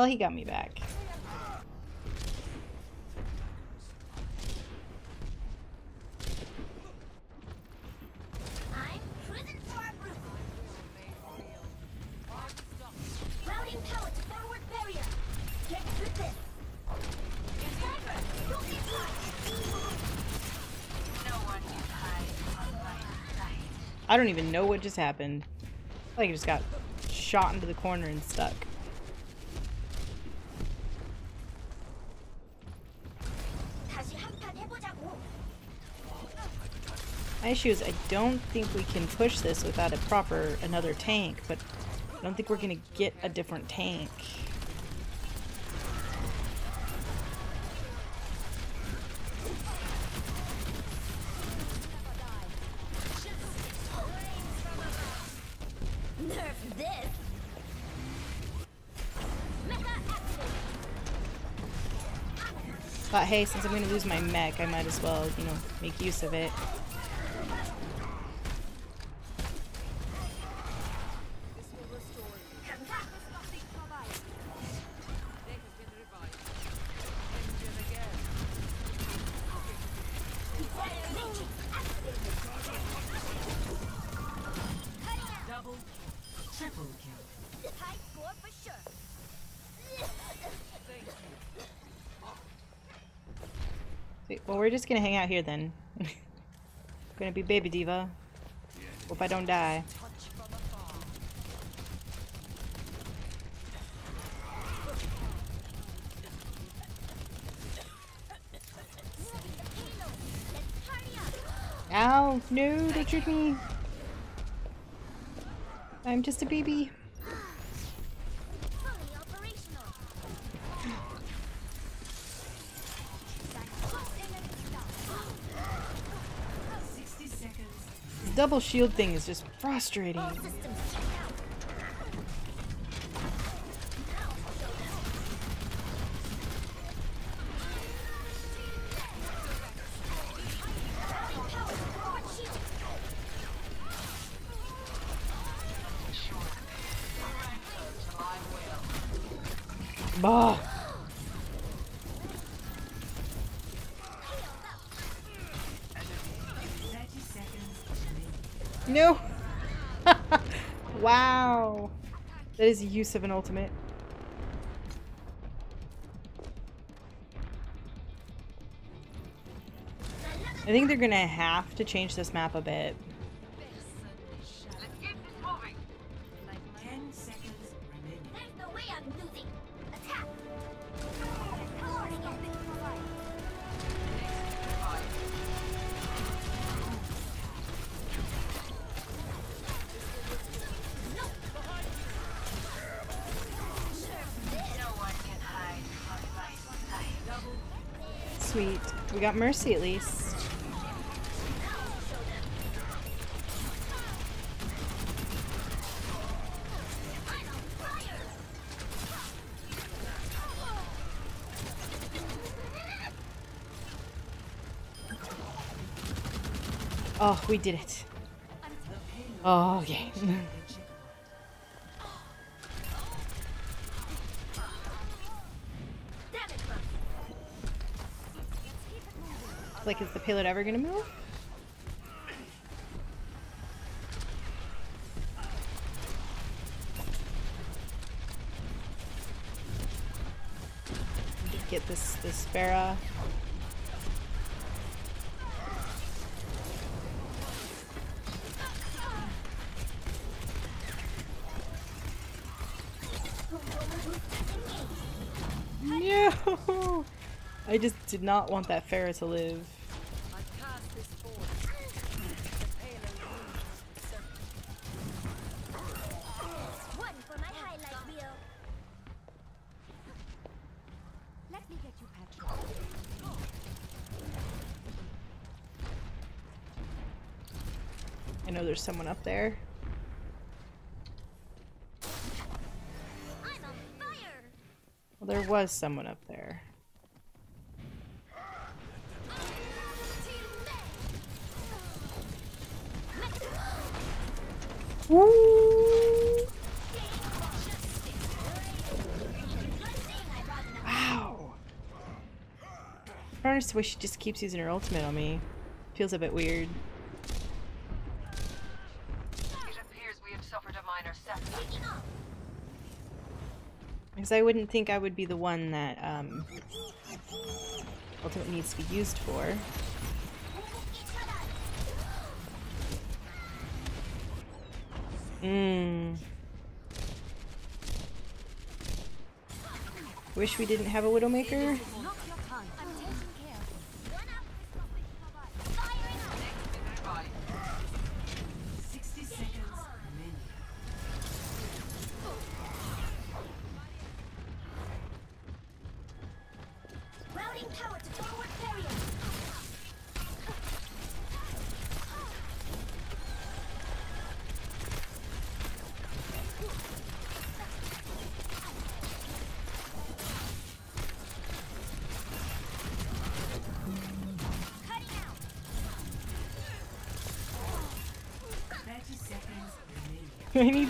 Well, he got me back. I don't even know what just happened. I think I just got shot into the corner and stuck. My issue is I don't think we can push this without a proper another tank, but I don't think we're gonna get a different tank. But hey, since I'm gonna lose my mech, I might as well, you know, make use of it. Just gonna hang out here then. gonna be baby D.Va. Hope I don't die. Ow! No, don't shoot me! I'm just a baby. This double shield thing is just frustrating. Use of an ultimate. I think they're gonna have to change this map a bit. Got Mercy at least. Oh, we did it. Oh, okay. payload ever gonna move? Get this this Pharah. No! I just did not want that Pharah to live. One for my highlight reel. Let me get you patched. I know there's someone up there. I'm on fire. Well, there was someone up there. Wow. I understand why she just keeps using her ultimate on me. Feels a bit weird. It appears we have suffered a minor setback. Because I wouldn't think I would be the one that um, ultimate needs to be used for. Mmm. Wish we didn't have a Widowmaker.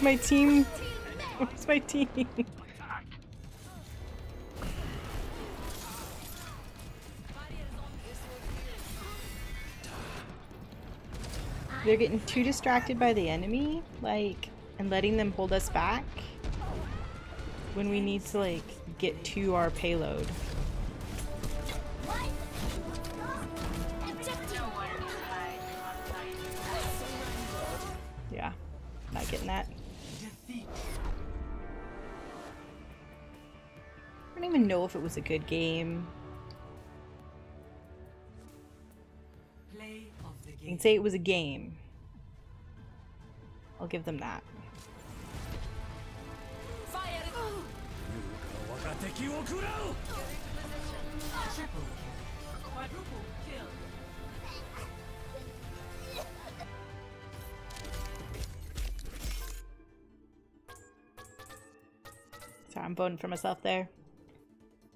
My team. Where's my team? They're getting too distracted by the enemy, like, and letting them hold us back when we need to, like, get to our payload. If it was a good game. Play of the You can say it was a game. I'll give them that. Sorry, I'm voting for myself there.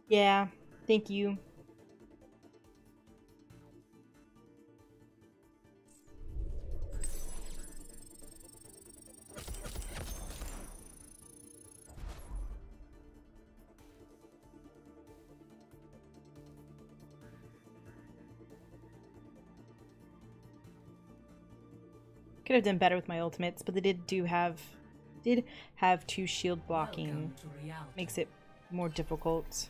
Yeah, thank you. Could have done better with my ultimates, but they did do have did have two shield blocking. Welcome to reality. Makes it more difficult.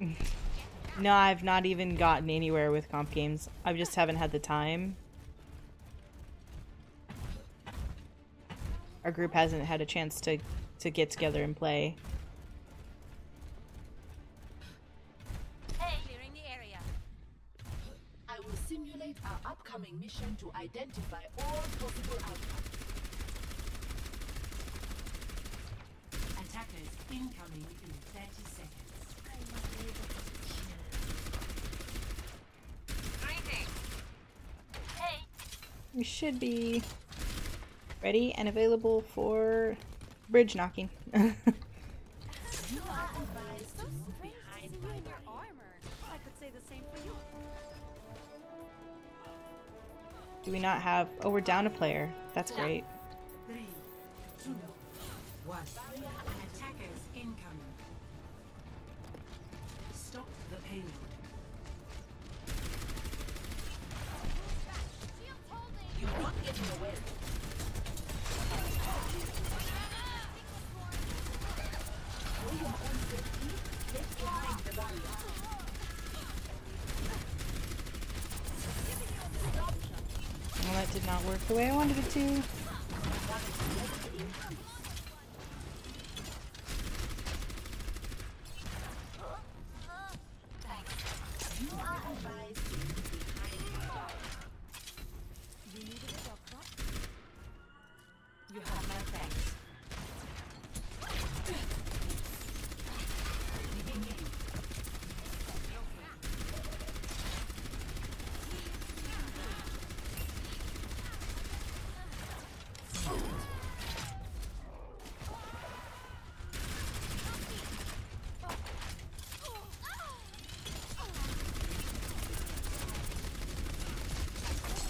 No, I've not even gotten anywhere with comp games. I just haven't had the time. Our group hasn't had a chance to to get together and play. Clearing the area. I will simulate our upcoming mission to identify all possible outcomes. Attackers incoming in 30 We should be ready and available for bridge knocking. You are advised to move behind my your barrier. armor. I could say the same for you. Do we not have? Oh, we're down a player. That's great. Three, two, way I wanted it to. You are advised to move behind my barrier. You have my thanks.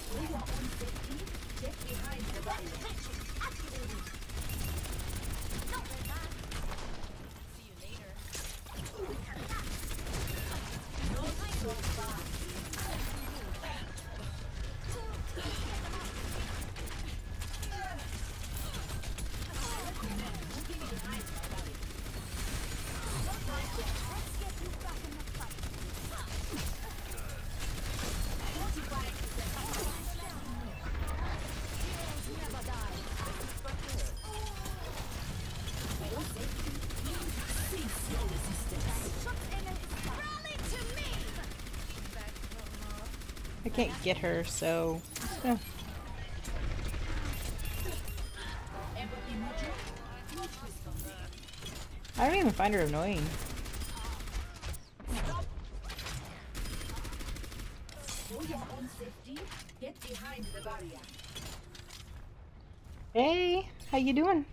For your own safety, get behind the barrier. Not so fast. I can't get her, so. I don't even find her annoying. For your own safety, get behind the barrier. Hey, how you doing?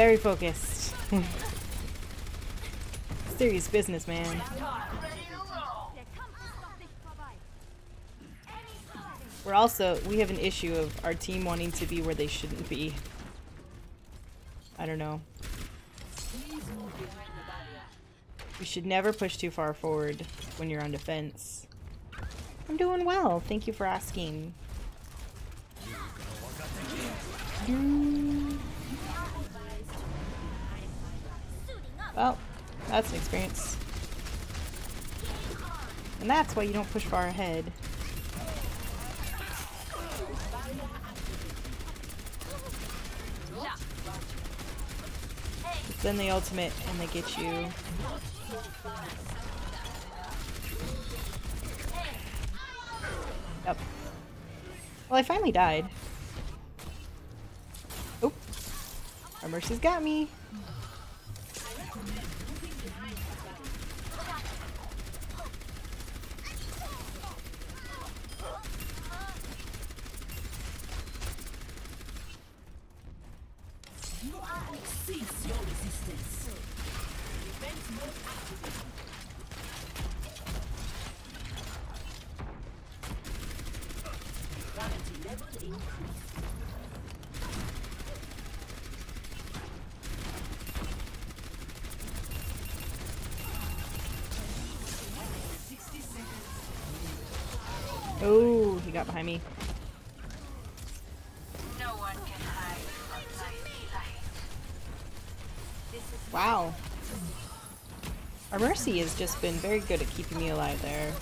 Very focused. Serious business, man. We're also, we have an issue of our team wanting to be where they shouldn't be. I don't know. You should never push too far forward when you're on defense. I'm doing well. Thank you for asking. That's an experience. And that's why you don't push far ahead. Then the ultimate and they get you. Yep. Well, I finally died. Oh. Our Mercy's got me. Cease your resistance. Defense mode activated. Gravity level increased. Oh, he got behind me. No one can hide from my sight. Wow. Mercy has just been very good at keeping me alive there.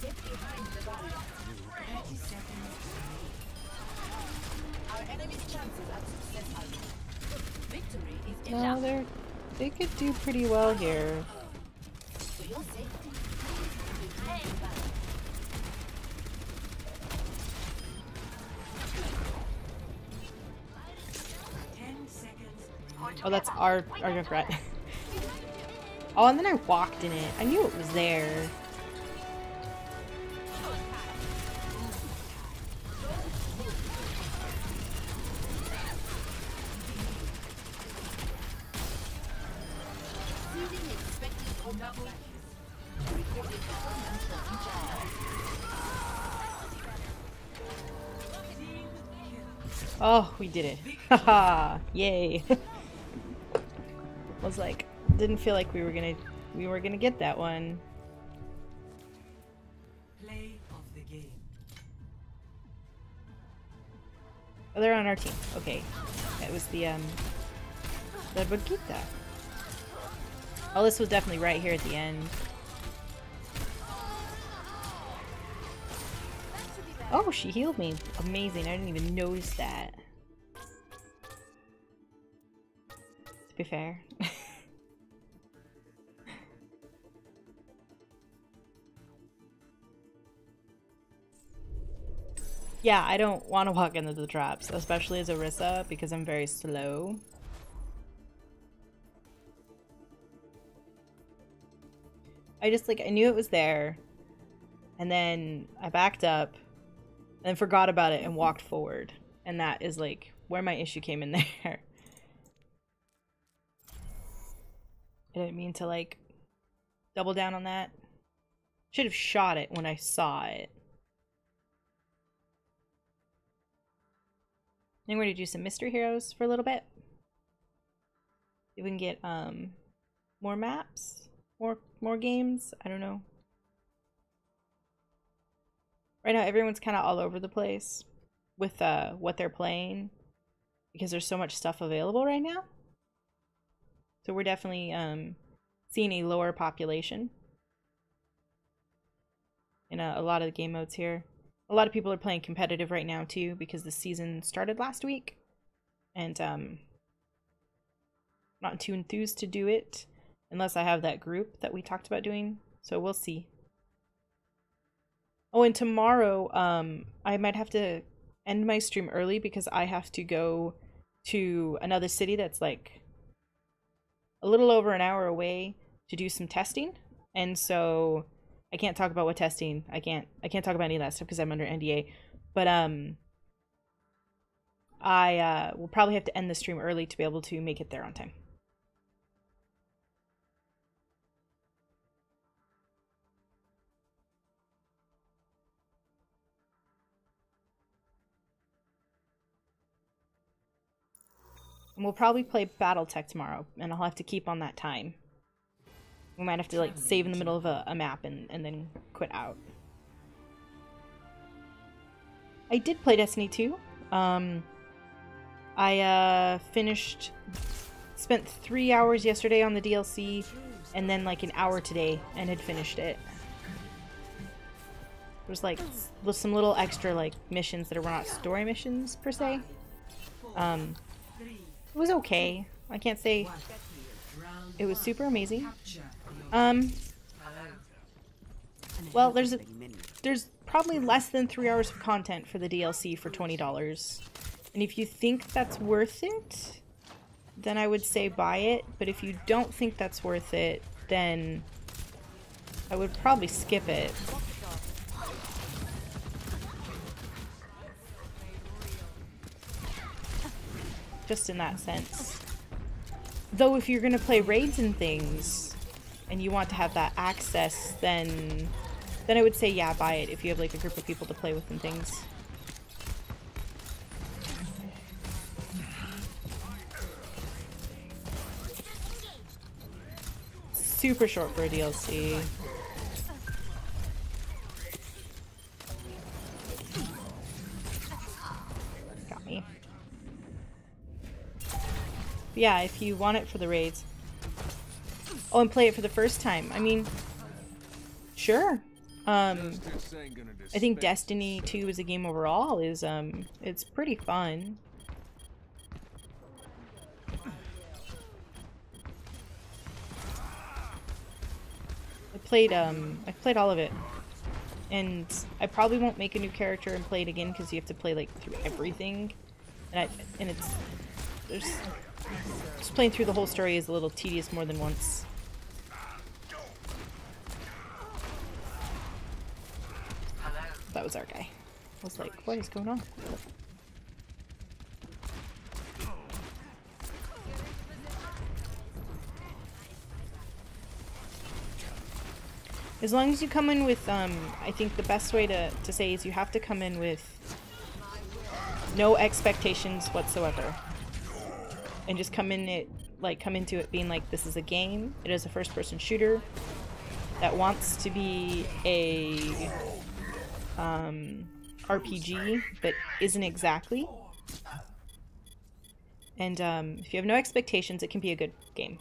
Get behind the barrier. 30 seconds Our enemy's chances at success are low. Victory is No, they're they could do pretty well here. That's our our Junkrat. oh, and then I walked in it. I knew it was there. Oh, we did it. Haha. Yay. was like didn't feel like we were going to we were going to get that one. Play of the game. Oh, they're on our team. Okay. It was the um the Bagita. Oh, this was definitely right here at the end. Oh, she healed me. Amazing. I didn't even notice that. To be fair. Yeah, I don't want to walk into the traps, especially as Orisa, because I'm very slow. I just like I knew it was there, and then I backed up, and forgot about it and walked forward, and that is like where my issue came in there. I didn't mean to like double down on that. Should have shot it when I saw it. I think we're gonna do some mystery heroes for a little bit. If we can get um more maps, more more games. I don't know. Right now, everyone's kind of all over the place with uh what they're playing because there's so much stuff available right now. So we're definitely um seeing a lower population in a, a lot of the game modes here. A lot of people are playing competitive right now too because the season started last week, and um, not too enthused to do it unless I have that group that we talked about doing. So we'll see. Oh, and tomorrow, um, I might have to end my stream early because I have to go to another city that's like a little over an hour away to do some testing, and so I can't talk about what testing. I can't I can't talk about any of that stuff because I'm under NDA. But um, I uh, will probably have to end the stream early to be able to make it there on time. And we'll probably play Battletech tomorrow, and I'll have to keep on that time. We might have to like save in the middle of a, a map and, and then quit out. I did play Destiny 2. Um, I uh, finished, spent three hours yesterday on the DLC, and then like an hour today, and had finished it. There's like some little extra like missions that were not story missions per se. Um, it was okay. I can't say it was super amazing. Um, well, there's a, there's probably less than three hours of content for the DLC for twenty dollars, and if you think that's worth it, then I would say buy it. But if you don't think that's worth it, then I would probably skip it. Just in that sense. Though if you're gonna play raids and things, and you want to have that access, then then I would say yeah, buy it if you have like a group of people to play with and things. Super short for a DLC. Got me. But yeah, if you want it for the raids. Oh, and play it for the first time. I mean, sure. Um, I think Destiny 2 as a game overall is, um, it's pretty fun. I played, um, I played all of it. And I probably won't make a new character and play it again because you have to play, like, through everything. And I, and it's, there's, just playing through the whole story is a little tedious more than once. That was our guy. I was like, what is going on? As long as you come in with, um, I think the best way to, to say is you have to come in with no expectations whatsoever. And just come in it, like, come into it being like, this is a game, it is a first person shooter that wants to be a, um, RPG, but isn't exactly. And, um, if you have no expectations, it can be a good game.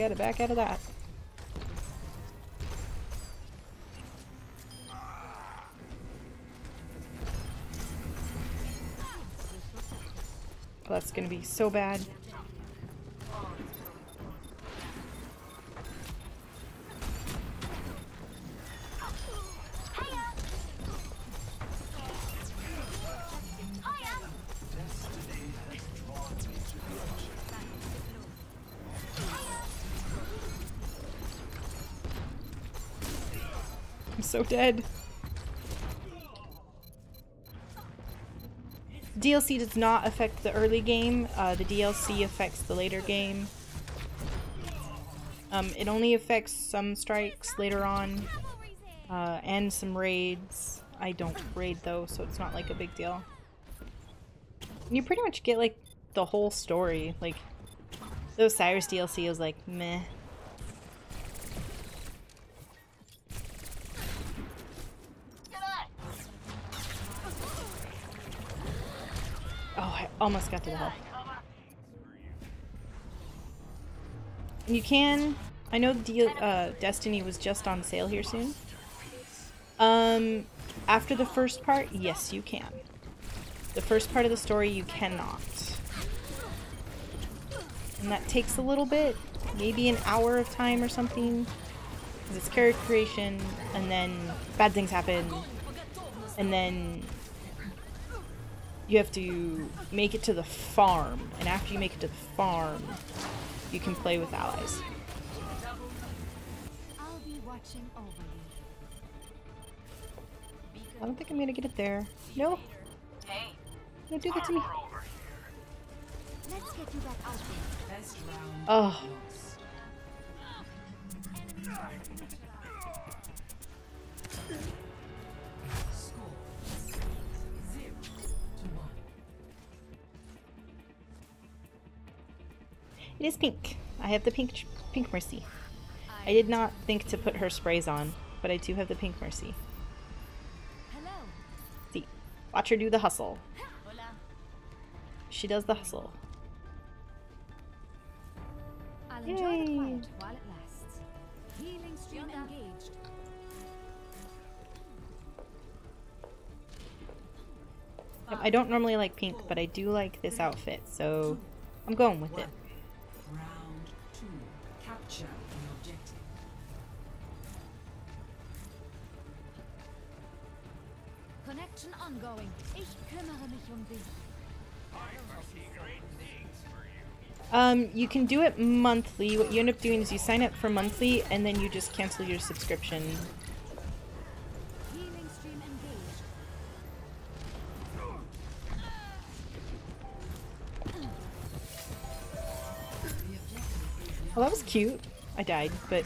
Gotta back out of that. Oh, that's gonna be so bad. Dead. DLC does not affect the early game. Uh, the DLC affects the later game. Um, it only affects some strikes later on, uh, and some raids. I don't raid though, so it's not like a big deal. You pretty much get like the whole story. Like, the Osiris DLC was like meh. Almost got to the. And you can. I know De uh, Destiny was just on sale here soon. Um, after the first part, yes, you can. The first part of the story, you cannot. And that takes a little bit, maybe an hour of time or something. Because it's character creation, and then bad things happen, and then you have to make it to the farm. And after you make it to the farm, you can play with allies. I'll be watching over you. I don't think I'm gonna get it there. No. Hey, Don't do that to me. Let's It is pink. I have the pink pink mercy. I did not think to put her sprays on, but I do have the pink mercy. Hello. See, watch her do the hustle. Hola. She does the hustle. I'll enjoy the Yay. quiet while it lasts. Healing stream engaged. Yep, I don't normally like pink, but I do like this outfit, so I'm going with it. Ongoing. Ich kümmere mich um dich. Um, you can do it monthly. What you end up doing is you sign up for monthly, and then you just cancel your subscription. Well, that was cute. I died, but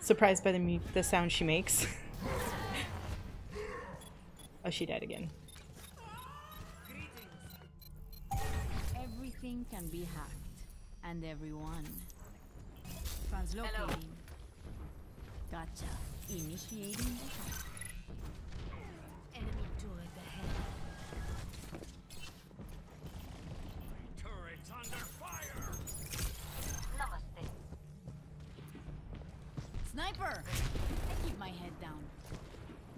surprised by the mu- the sound she makes. oh, she died again. Everything can be hacked, and everyone. Translocating. Gotcha. Initiating the hack. Enemy turret ahead. Turrets under namaste. Sniper! I keep my head down.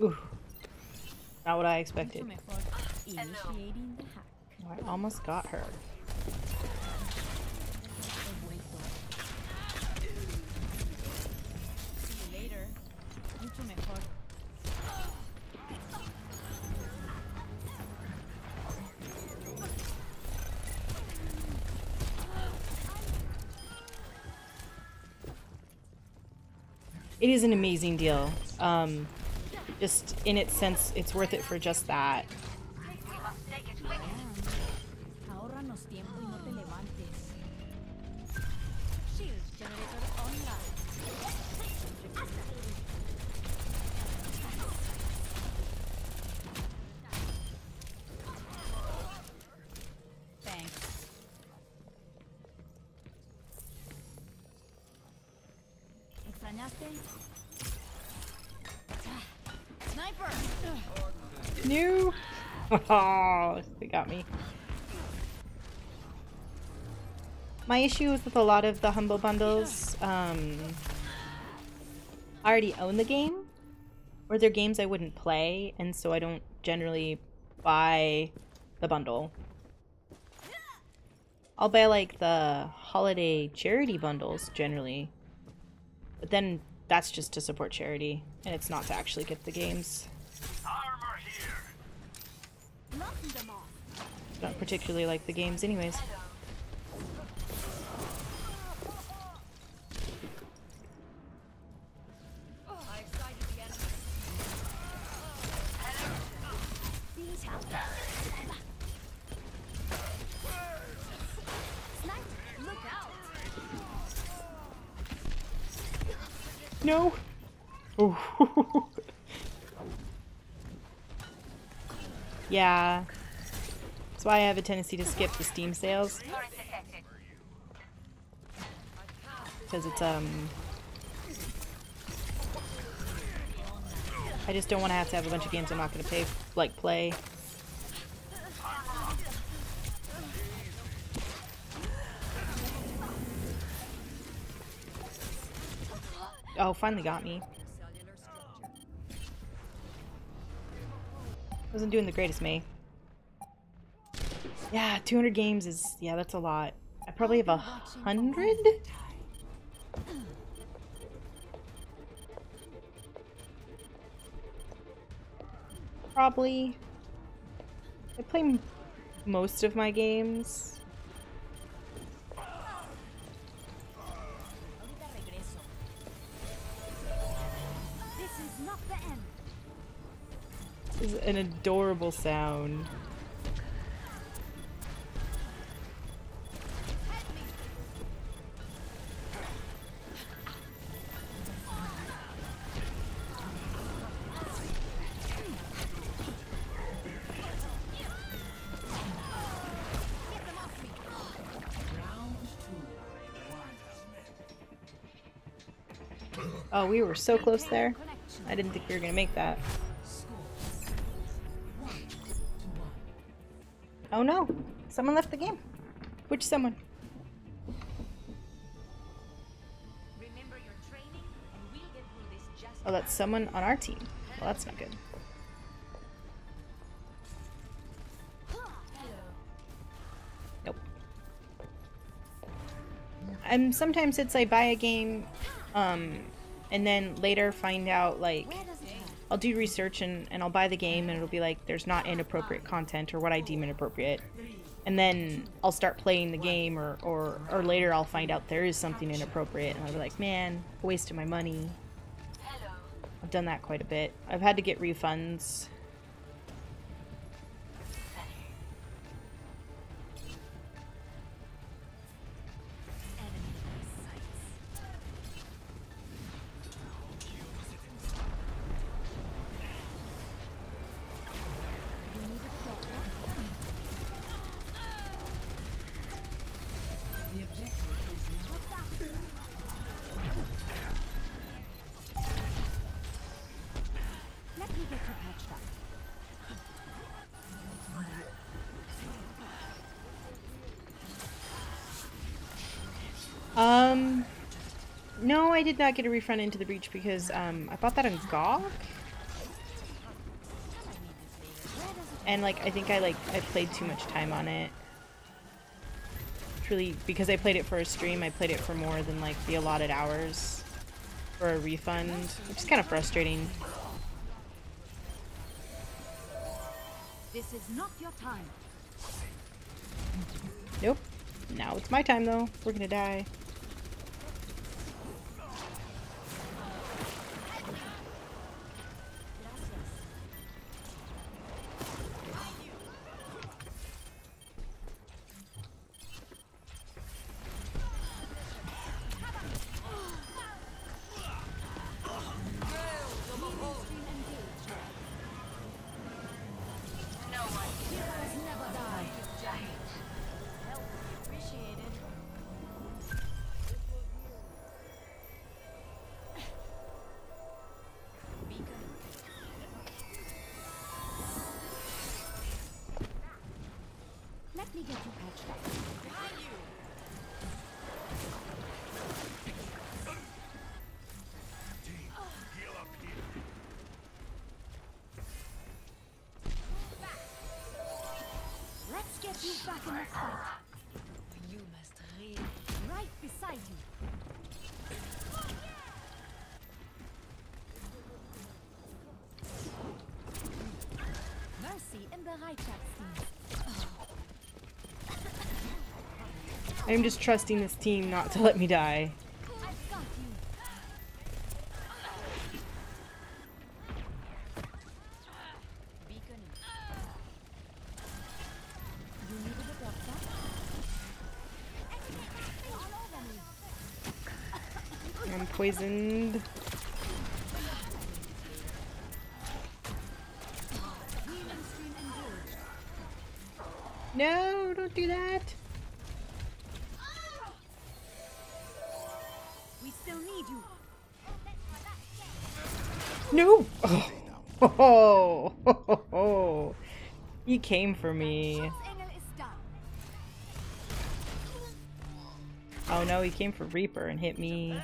Ooh, not what I expected. Mucho mejor. Initiating the hack. Oh, I almost got her. He vuelto. See you later. Mucho mejor. It is an amazing deal. Um, just in its sense, it's worth it for just that. Oh, they got me. My issue is with a lot of the humble bundles. Um, I already own the game, or they're games I wouldn't play, and so I don't generally buy the bundle. I'll buy like the holiday charity bundles generally, but then that's just to support charity, and it's not to actually get the games. Don't particularly like the games anyways. These help. Snipe, look out. No. Oh. yeah why I have a tendency to skip the Steam sales. Because it's, um... I just don't want to have to have a bunch of games I'm not going to pay, like, play. Oh, finally got me. Wasn't doing the greatest, May. Yeah, 200 games is, yeah, that's a lot. I probably have a hundred? Probably. I play m- most of my games. This is not the end. This is an adorable sound. Oh, we were so close there. I didn't think we were gonna make that. Oh no! Someone left the game. Which someone? Oh, that's someone on our team. Well, that's not good. Nope. I'm sometimes it's I buy a game, um, and then later find out like I'll do research and, and I'll buy the game and it'll be like there's not inappropriate content or what I deem inappropriate. And then I'll start playing the game or, or, or later I'll find out there is something inappropriate and I'll be like, man, wasted my money. I've done that quite a bit. I've had to get refunds. Did not get a refund into the breach because um, I bought that on GOG. And like, I think I like I played too much time on it. Truly, because I played it for a stream, I played it for more than like the allotted hours for a refund, which is kind of frustrating. This is not your time. Nope. Now it's my time though. We're gonna die. Im. I'm just trusting this team not to let me die. I've got No, don't do that. We still need you. No. Oh. Oh. oh, oh. He came for me. Engel is down. Oh no, he came for Reaper and hit me.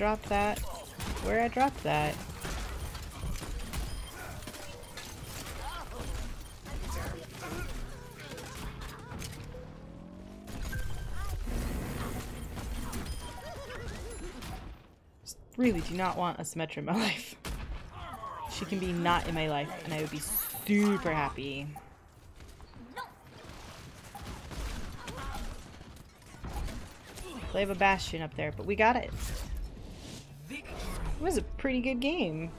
Dropped that. Where I dropped that. Really do not want a Symmetra in my life. She can be not in my life, and I would be super happy. They have a bastion up there, but we got. It was a pretty good game.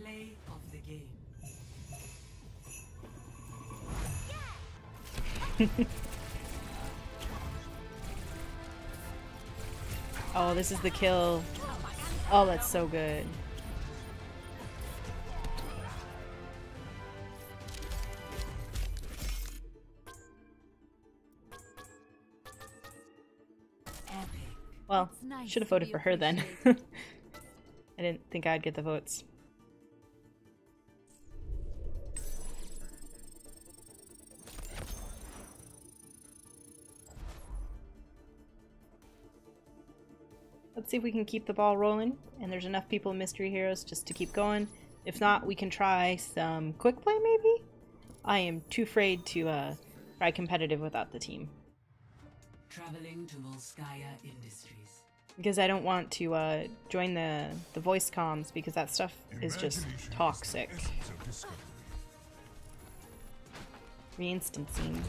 Play of the game. oh, this is the kill. Oh, that's so good. Nice should have voted for her then. I didn't think I'd get the votes. Let's see if we can keep the ball rolling, and there's enough people in Mystery Heroes just to keep going. If not, we can try some quick play maybe? I am too afraid to uh, try competitive without the team. Traveling to Volskaya Industries. Because I don't want to uh, join the the voice comms because that stuff is just toxic. Reinstancing.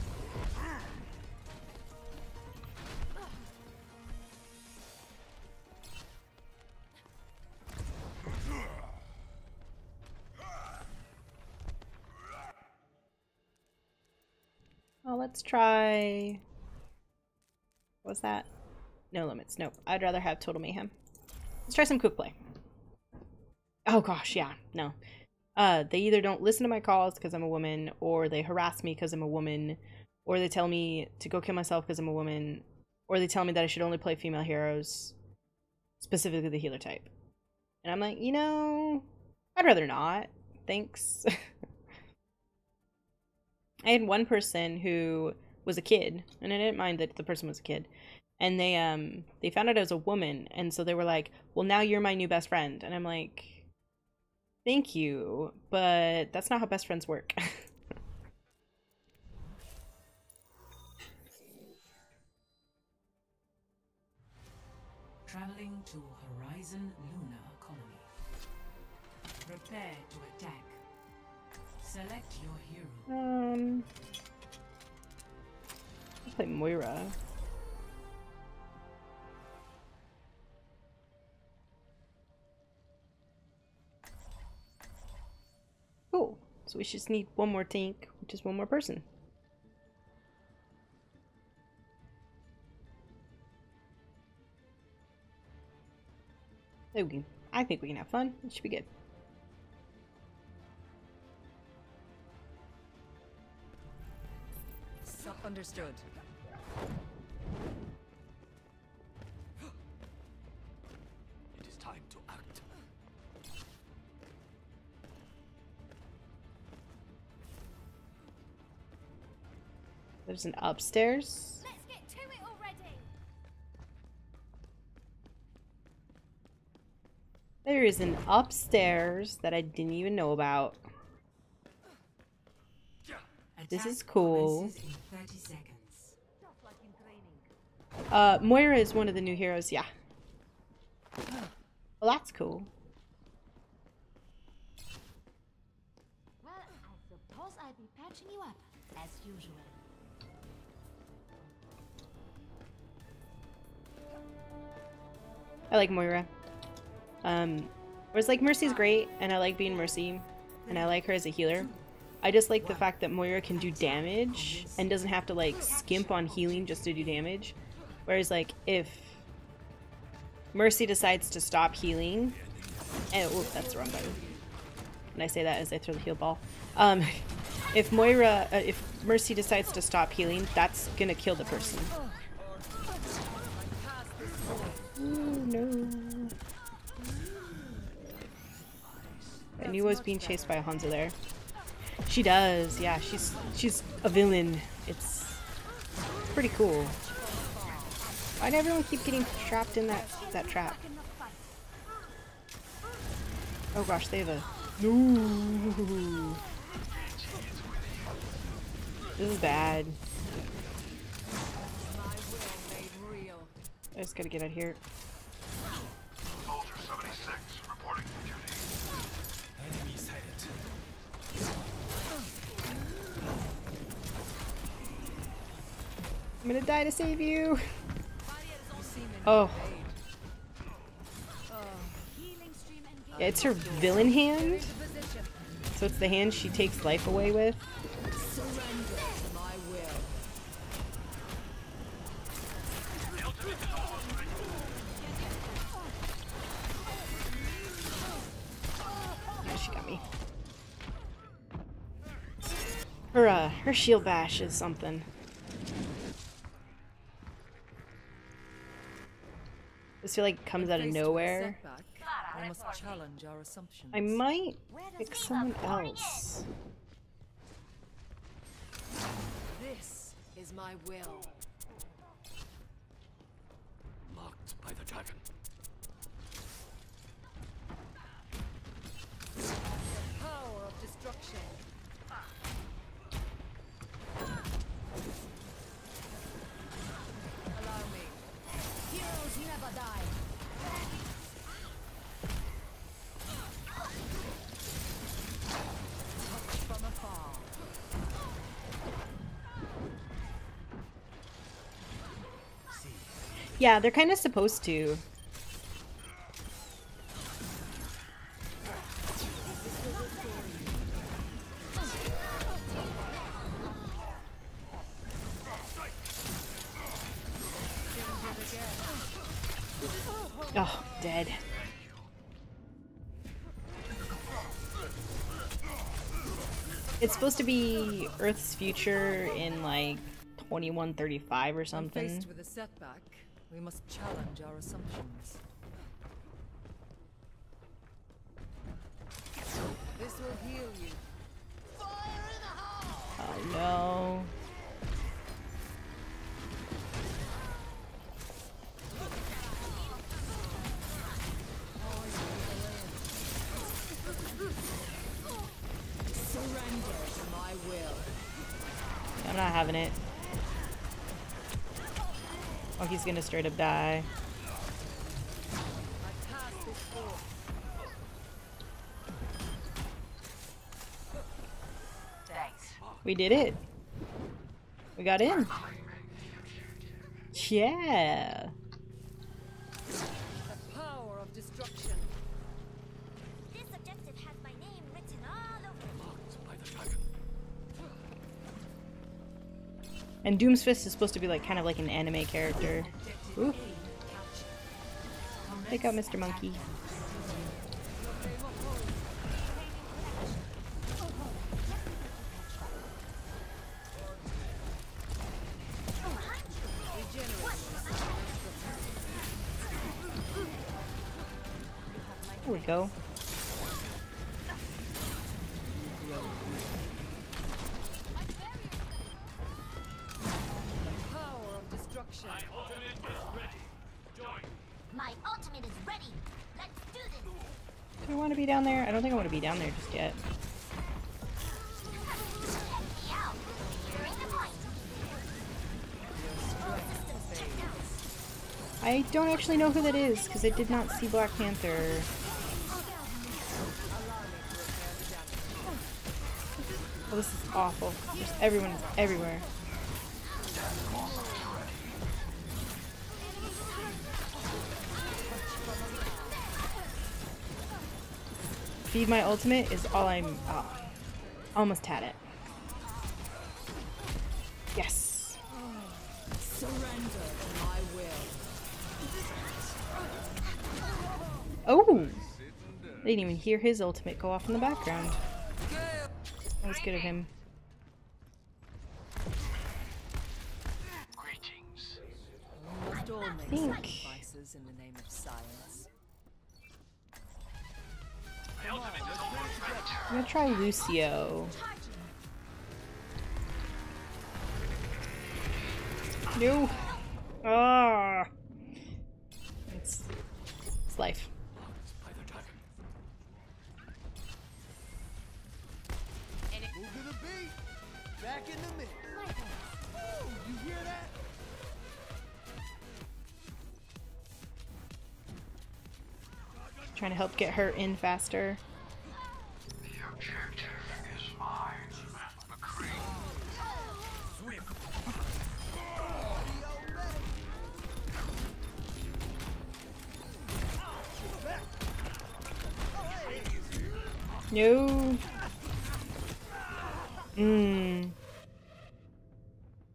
Oh, let's try. What was that? No limits. Nope. I'd rather have total mayhem. Let's try some quick play. Oh gosh, yeah. No. Uh, they either don't listen to my calls because I'm a woman, or they harass me because I'm a woman, or they tell me to go kill myself because I'm a woman, or they tell me that I should only play female heroes, specifically the healer type. And I'm like, you know, I'd rather not. Thanks. I had one person who was a kid, and I didn't mind that the person was a kid. And they um they found out I was a woman, and so they were like, "Well, now you're my new best friend." And I'm like, "Thank you, but that's not how best friends work." Traveling to Horizon Luna Colony. Prepare to attack. Select your hero. um, I'll play Moira. So we just need one more tank, which is one more person. Okay. I think we can have fun. It should be good. Understood. There's an upstairs. Let's get to it already. There is an upstairs that I didn't even know about. This is cool. Commences in 30 seconds. Uh, Moira is one of the new heroes, yeah. Well, that's cool. Well, I suppose I'll be patching you up, I like Moira. Um, whereas like Mercy's great, and I like being Mercy, and I like her as a healer. I just like the fact that Moira can do damage and doesn't have to like skimp on healing just to do damage. Whereas like if Mercy decides to stop healing, and oh, that's the wrong button. And I say that as I throw the heal ball. Um, if Moira, uh, if Mercy decides to stop healing, that's gonna kill the person. Ooh, no. I knew I was being chased by a Hanzo there. She does, yeah. She's she's a villain. It's pretty cool. Why did everyone keep getting trapped in that that trap? Oh gosh, they have a no. This is bad. I just gotta get out of here. Soldier 76, reporting for duty. Enemy sighted. I'm gonna die to save you. Oh. Yeah, it's her villain hand. So it's the hand she takes life away with. Her uh, her shield bash is something. This feel like it comes out of Faced with a nowhere. setback, We must challenge our assumptions. I might pick someone else. This is my will. Marked by the dragon. Yeah, they're kind of supposed to. Oh, dead. It's supposed to be Earth's future in like 2135 or something. Faced with a setback, we must challenge our assumptions. This will heal you. Oh no. Surrender to my will. I'm not having it. Oh, he's gonna straight up die. We did it. We got in. Yeah. And Doom's Fist is supposed to be like kind of like an anime character. Ooh. Take out Mr. Monkey. Actually know who that is because I did not see Black Panther. Oh, this is awful. Just everyone is everywhere. Feed my ultimate is all I'm. Oh, almost had it. didn't even hear his ultimate go off in the background. That was good of him. I think. I'm gonna try Lucio. No. Ah. It's it's life. Trying to help get her in faster. No. Mmm.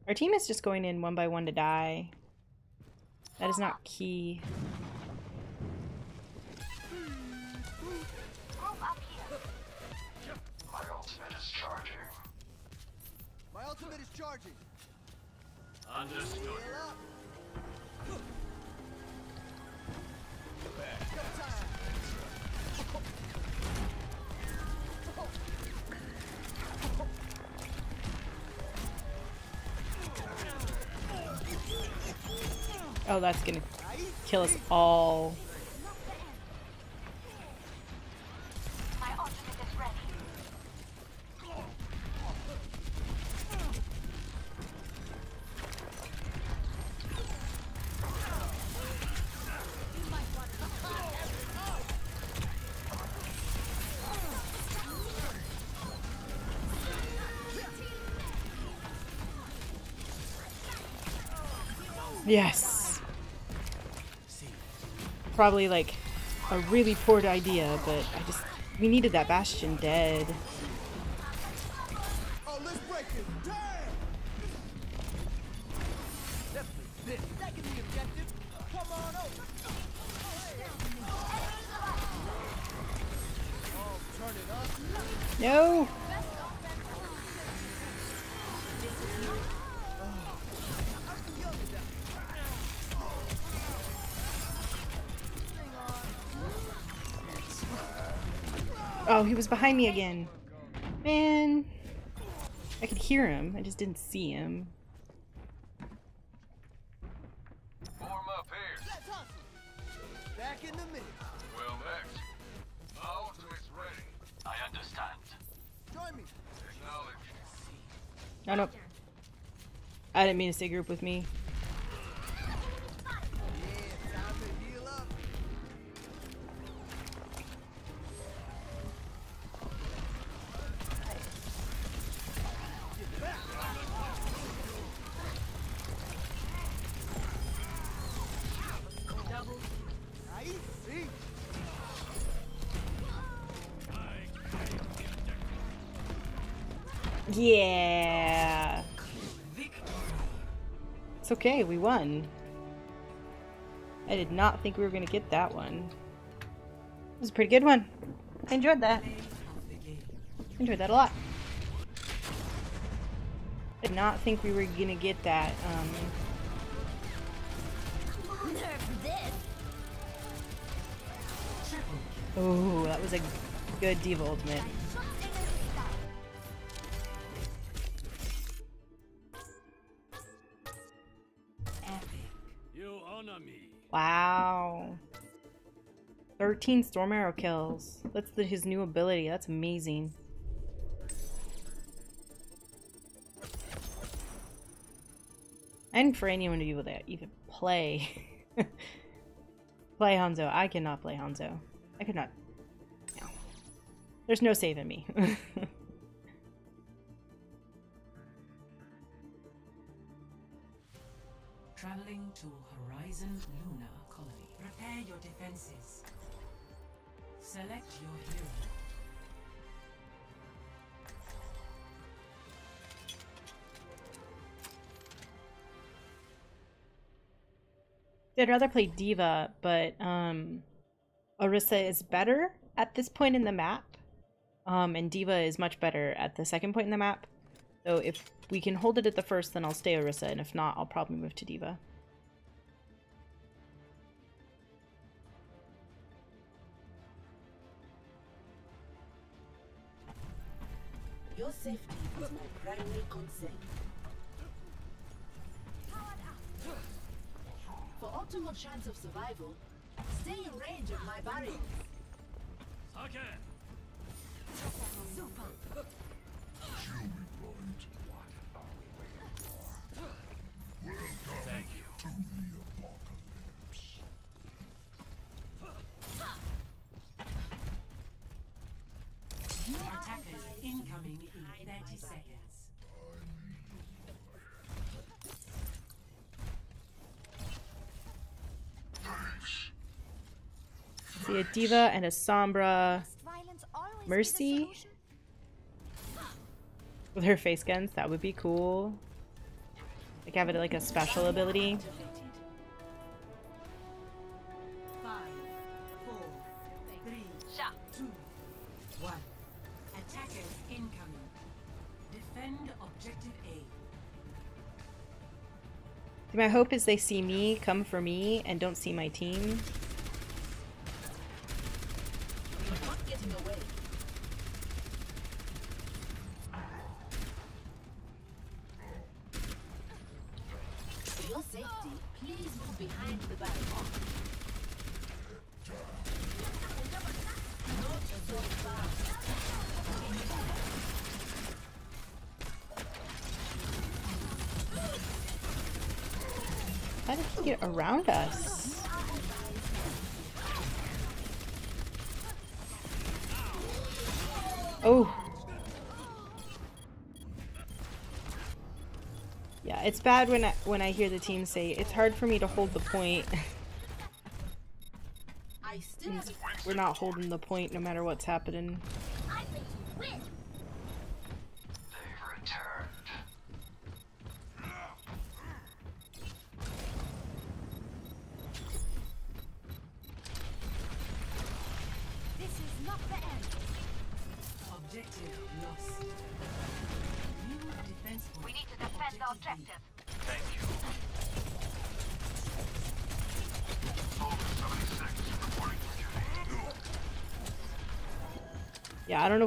Our team is just going in one by one to die. That is not key. Charging. Understood. Oh, that's gonna kill us all. Yes. Probably like a really poor idea, but I just we needed that bastion dead. Oh, let's Oh, he was behind me again. Man. I could hear him. I just didn't see him. Form up here. Back in the mix. Well met. My ultimate's ready. I understand. Join me. Acknowledge. Oh, no. I didn't mean to say group with me. Won. I did not think we were gonna get that one. It was a pretty good one. I enjoyed that. Enjoyed that a lot. I Did not think we were gonna get that. Um, oh, that was a good D.Va ultimate. 13 Storm Arrow kills. That's the, his new ability. That's amazing. And for anyone to be able to even play. play Hanzo. I cannot play Hanzo. I could not. No. There's no saving me. Traveling to Horizon Luna Colony. Prepare your defenses. Select your hero. I'd rather play D.Va, but um, Orisa is better at this point in the map. Um, and D.Va is much better at the second point in the map. So if we can hold it at the first, then I'll stay Orisa, and if not, I'll probably move to D.Va. Your safety is my primary concern. For optimal chance of survival, stay in range of my barriers. Okay. Super. A D.Va and a sombra mercy with her face guns. That would be cool. Like have it like a special ability. My hope is they see me, come for me, and don't see my team. You're not getting away. For your safety, please move behind the barrier. Not so fast. How did he get around us? Oh. Yeah, it's bad when I when I hear the team say it's hard for me to hold the point. I still We're not holding the point no matter what's happening.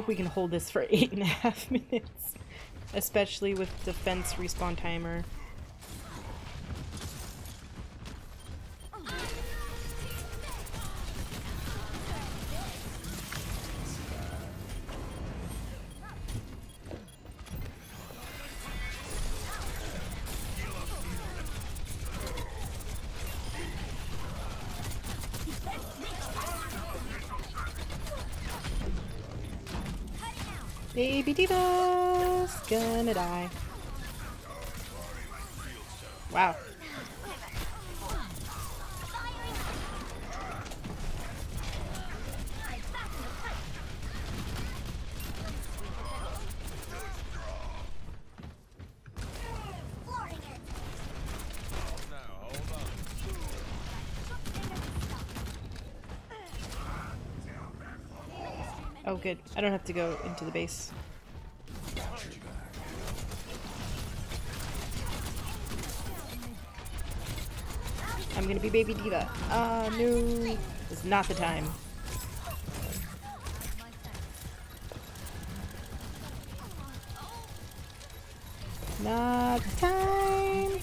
Know if we can hold this for eight and a half minutes. Especially with defense respawn timer. Good. I don't have to go into the base. I'm gonna be Baby D.Va. Ah, no. It's not the time. Not the time.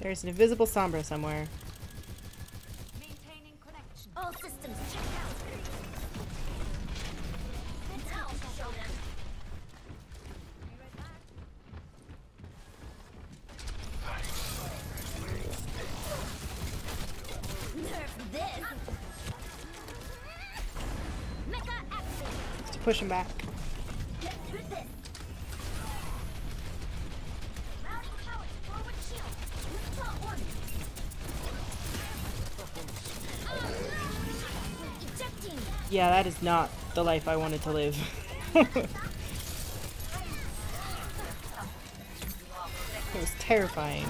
There's an invisible Sombra somewhere. Yeah, that is not the life I wanted to live. it was terrifying.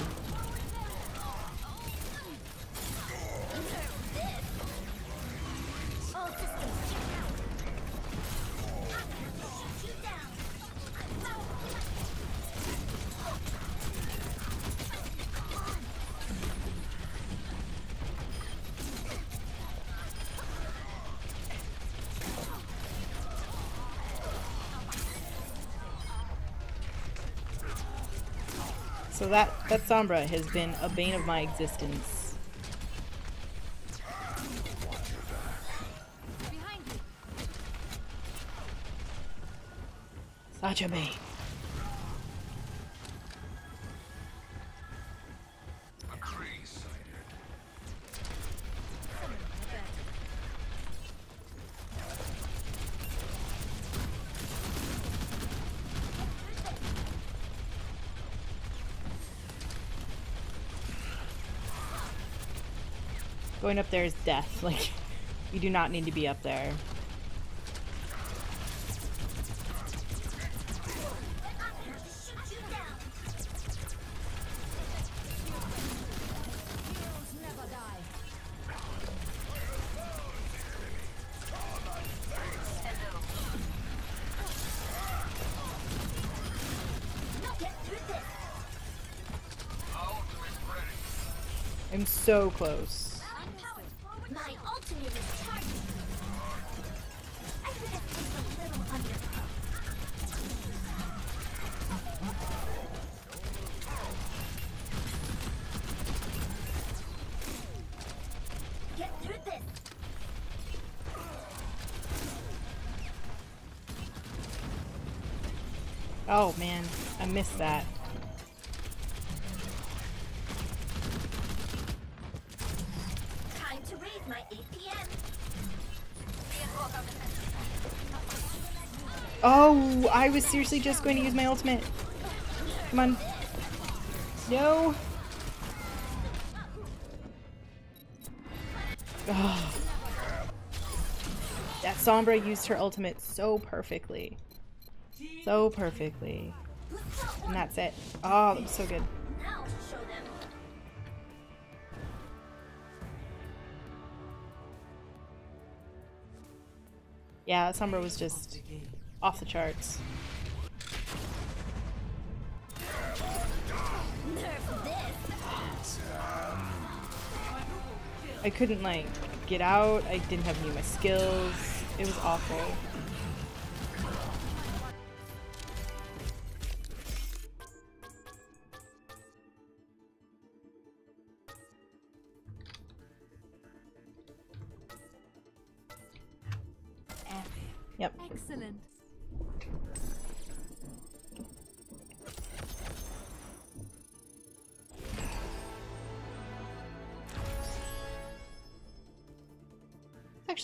That Sombra has been a bane of my existence. Such a bane. Going up there is death. Like, you do not need to be up there. I'm so close. Missed that. Time to raise my APM. Oh, I was seriously just going to use my ultimate. Come on. No. Oh. That Sombra used her ultimate so perfectly. So perfectly. And that's it. Oh, that was so good. Yeah, Sombra was just off the charts. I couldn't like get out. I didn't have any of my skills. It was awful.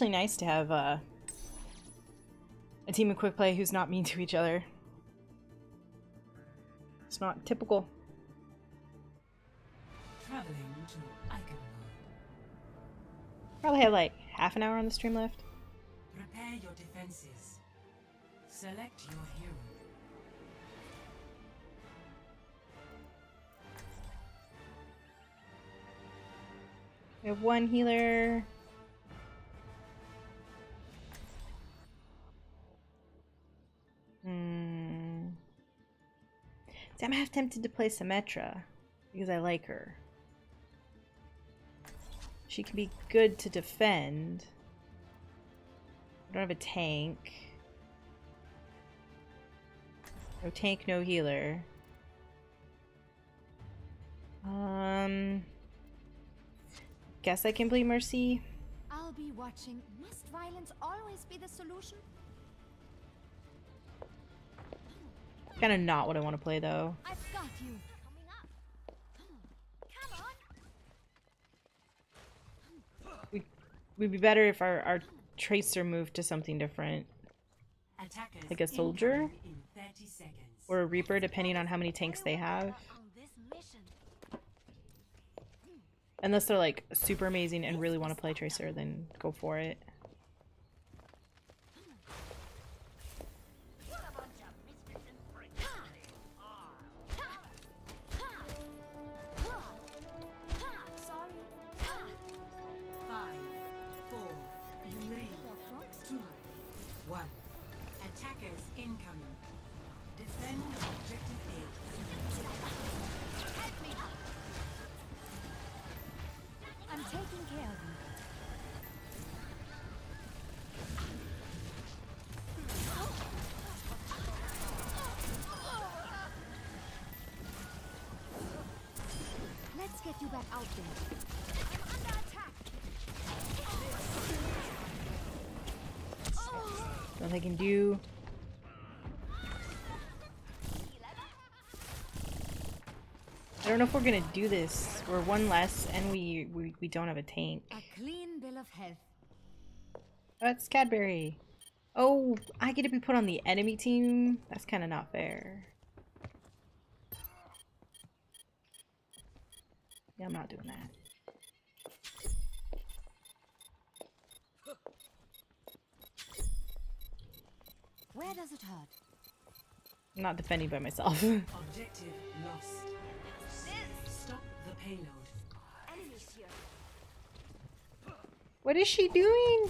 Actually nice to have uh, a team of quick play who's not mean to each other. It's not typical. Traveling to Iconmore. Probably have like half an hour on the stream left. Prepare your defenses. Select your hero. We have one healer. See, I'm half tempted to play Symmetra because I like her. She can be good to defend. I don't have a tank. No tank, no healer. Um. Guess I can play Mercy. I'll be watching. Must violence always be the solution? Kind of not what I want to play though. I've got you. We would be better if our our tracer moved to something different, Attackers like a soldier in 30 seconds. or a reaper, depending on how many tanks they have. Unless they're like super amazing and really want to play tracer, then go for it. I don't know if we're gonna do this. We're one less, and we we, we don't have a tank. A clean bill of health. Oh, that's Cadbury. Oh, I get to be put on the enemy team? That's kind of not fair. Yeah, I'm not doing that. Where does it hurt? I'm not defending by myself. Objective lost. Stop the payload. Enemies here. what is she doing?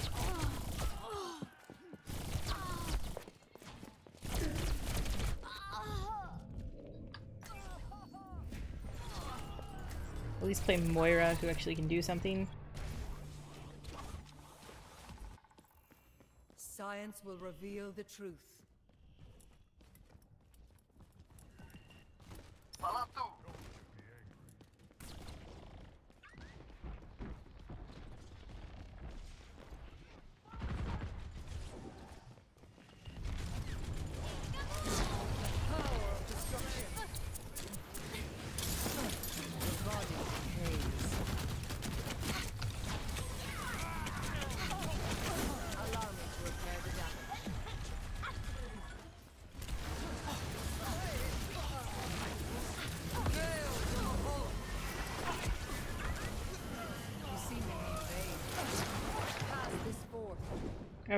At least play Moira, who actually can do something. Science will reveal the truth. I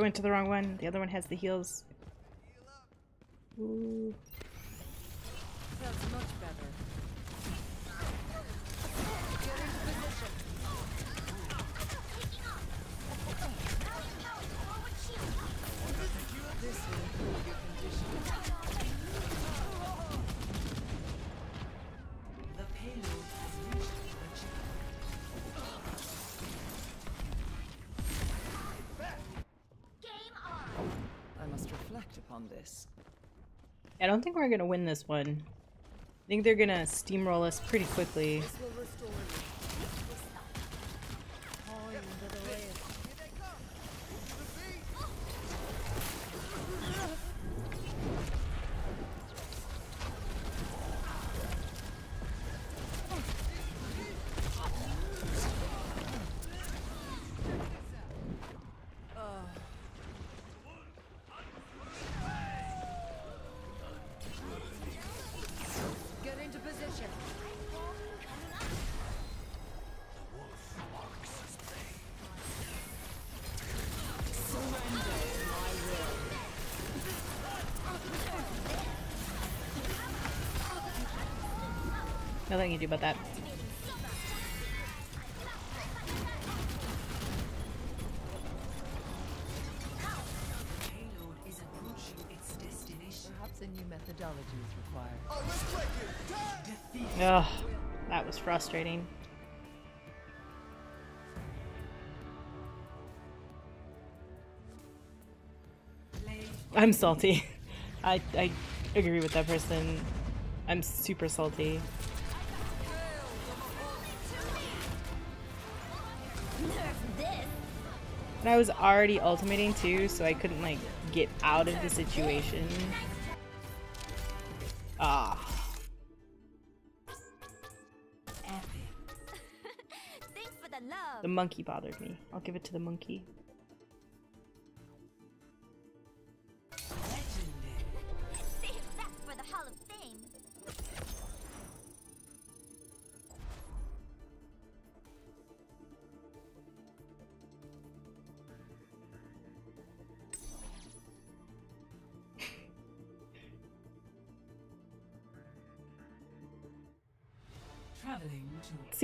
went to the wrong one. The other one has the heals. Ooh. Don't think we're gonna win this one. I think they're gonna steamroll us pretty quickly. Nothing you can do about that. Payload is approaching its destination. Perhaps a new methodology is required. Ugh, that was frustrating. I'm salty. I, I agree with that person. I'm super salty. And I was already ultimating too, so I couldn't like get out of the situation. Ah. Thanks for the love. The monkey bothered me. I'll give it to the monkey.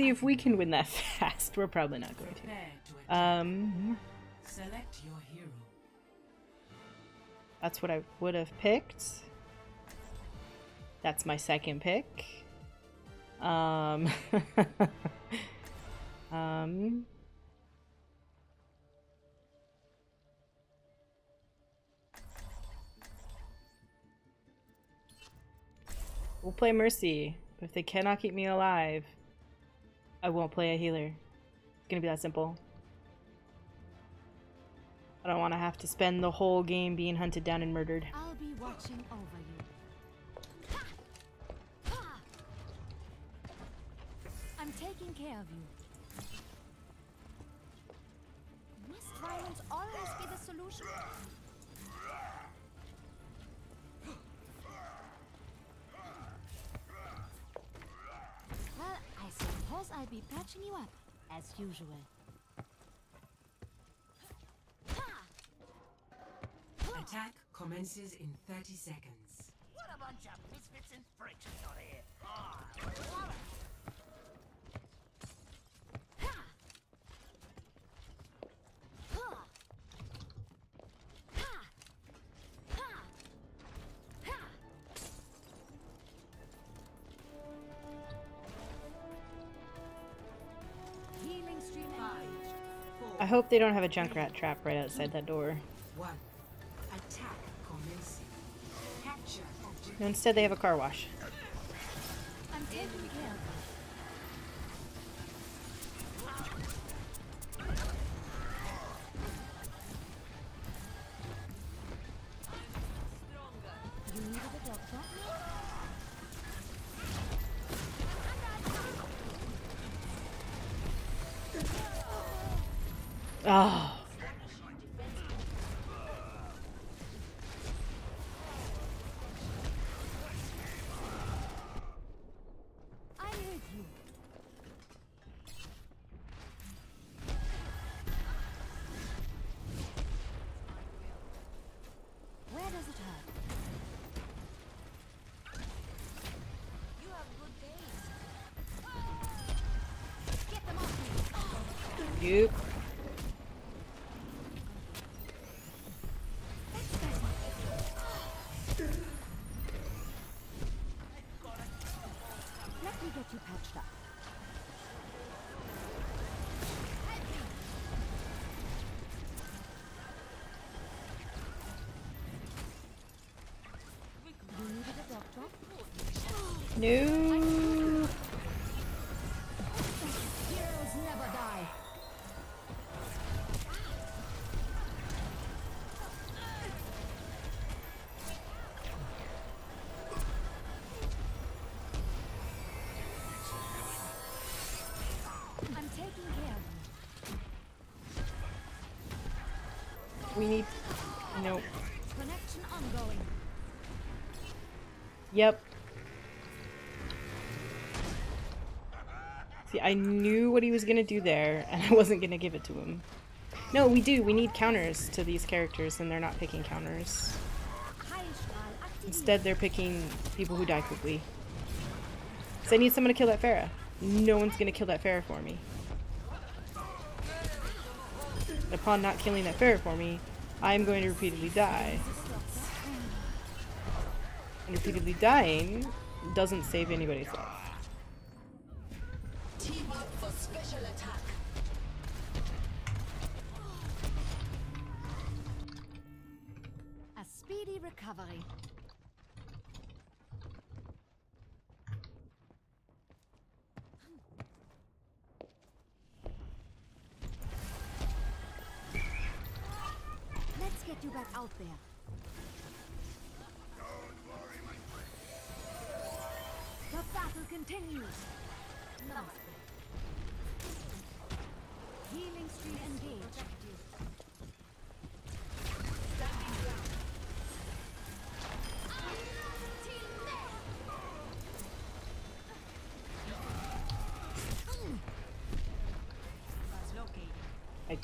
See if we can win that fast. We're probably not going to. Um, Select your hero. that's what I would have picked. That's my second pick. Um, um, we'll play Mercy, but if they cannot keep me alive, I won't play a healer. It's gonna be that simple. I don't want to have to spend the whole game being hunted down and murdered. I'll be watching over you. I'm taking care of you. Must violence always be the solution? Suppose I'll be patching you up, as usual. Attack commences in 30 seconds. What a bunch of misfits and freaks we got here. Ah, hope they don't have a Junkrat trap right outside that door. One. Attack commencing. Capture. No, instead they have a car wash. Oh. We need. No. Connection ongoing. Yep. See, I knew what he was gonna do there, and I wasn't gonna give it to him. No, we do. We need counters to these characters, and they're not picking counters. Instead, they're picking people who die quickly. So I need someone to kill that Pharah. No one's gonna kill that Pharah for me. Upon not killing that Pharah for me, I'm going to repeatedly die. And repeatedly dying doesn't save anybody's life.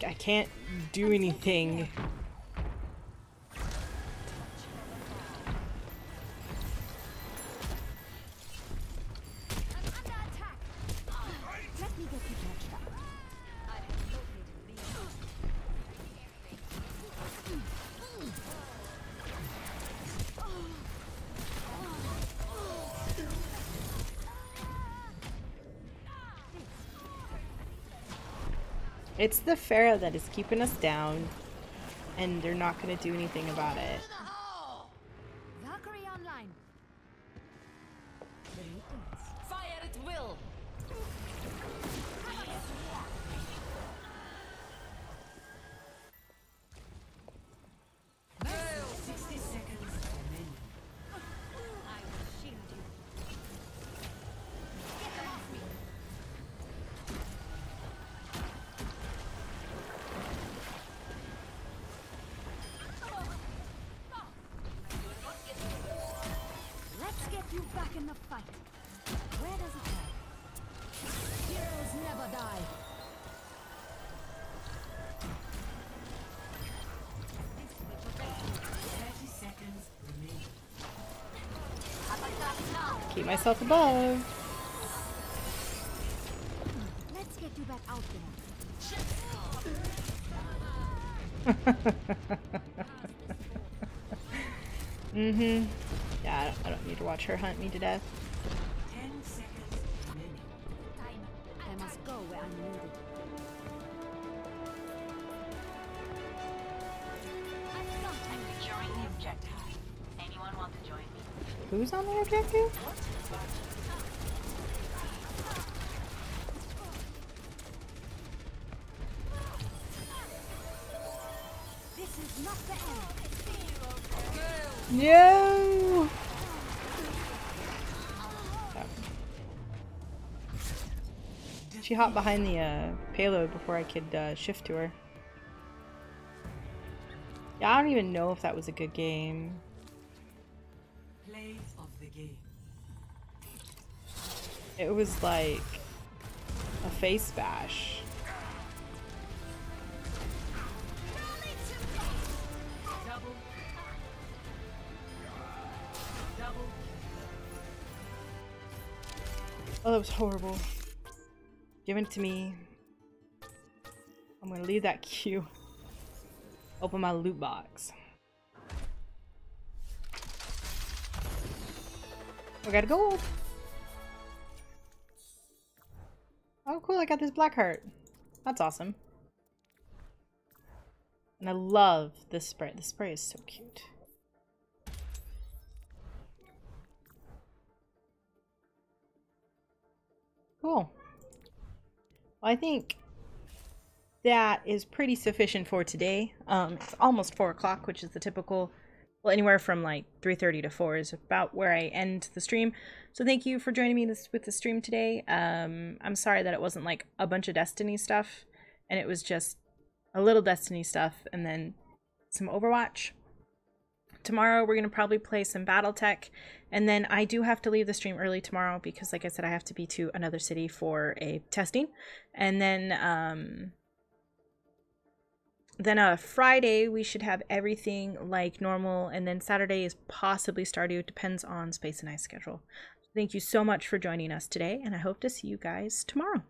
I, can't do anything. It's the Pharah that is keeping us down, and they're not gonna do anything about it. Keep myself above. Let's get you back out mm-hmm. Yeah, I don't, I don't need to watch her hunt me to death. Ten seconds remaining. I She hopped behind the uh, payload before I could uh, shift to her. Yeah, I don't even know if that was a good game. Play of the game. It was like a face bash. Oh, that was horrible. Given to me. I'm gonna leave that queue. Open my loot box. Oh, I got gold. Oh, cool! I got this black heart. That's awesome. And I love this spray. The spray is so cute. Cool. I think that is pretty sufficient for today. Um, it's almost four o'clock, which is the typical, well, anywhere from like three thirty to four is about where I end the stream. So thank you for joining me this with the stream today. Um, I'm sorry that it wasn't like a bunch of Destiny stuff, and it was just a little Destiny stuff, and then some Overwatch. Tomorrow we're gonna probably play some BattleTech, and then I do have to leave the stream early tomorrow because, like I said, I have to be to another city for a testing, and then um, then uh Friday we should have everything like normal, and then Saturday is possibly Stardew. It depends on Space and Ice schedule. Thank you so much for joining us today, and I hope to see you guys tomorrow.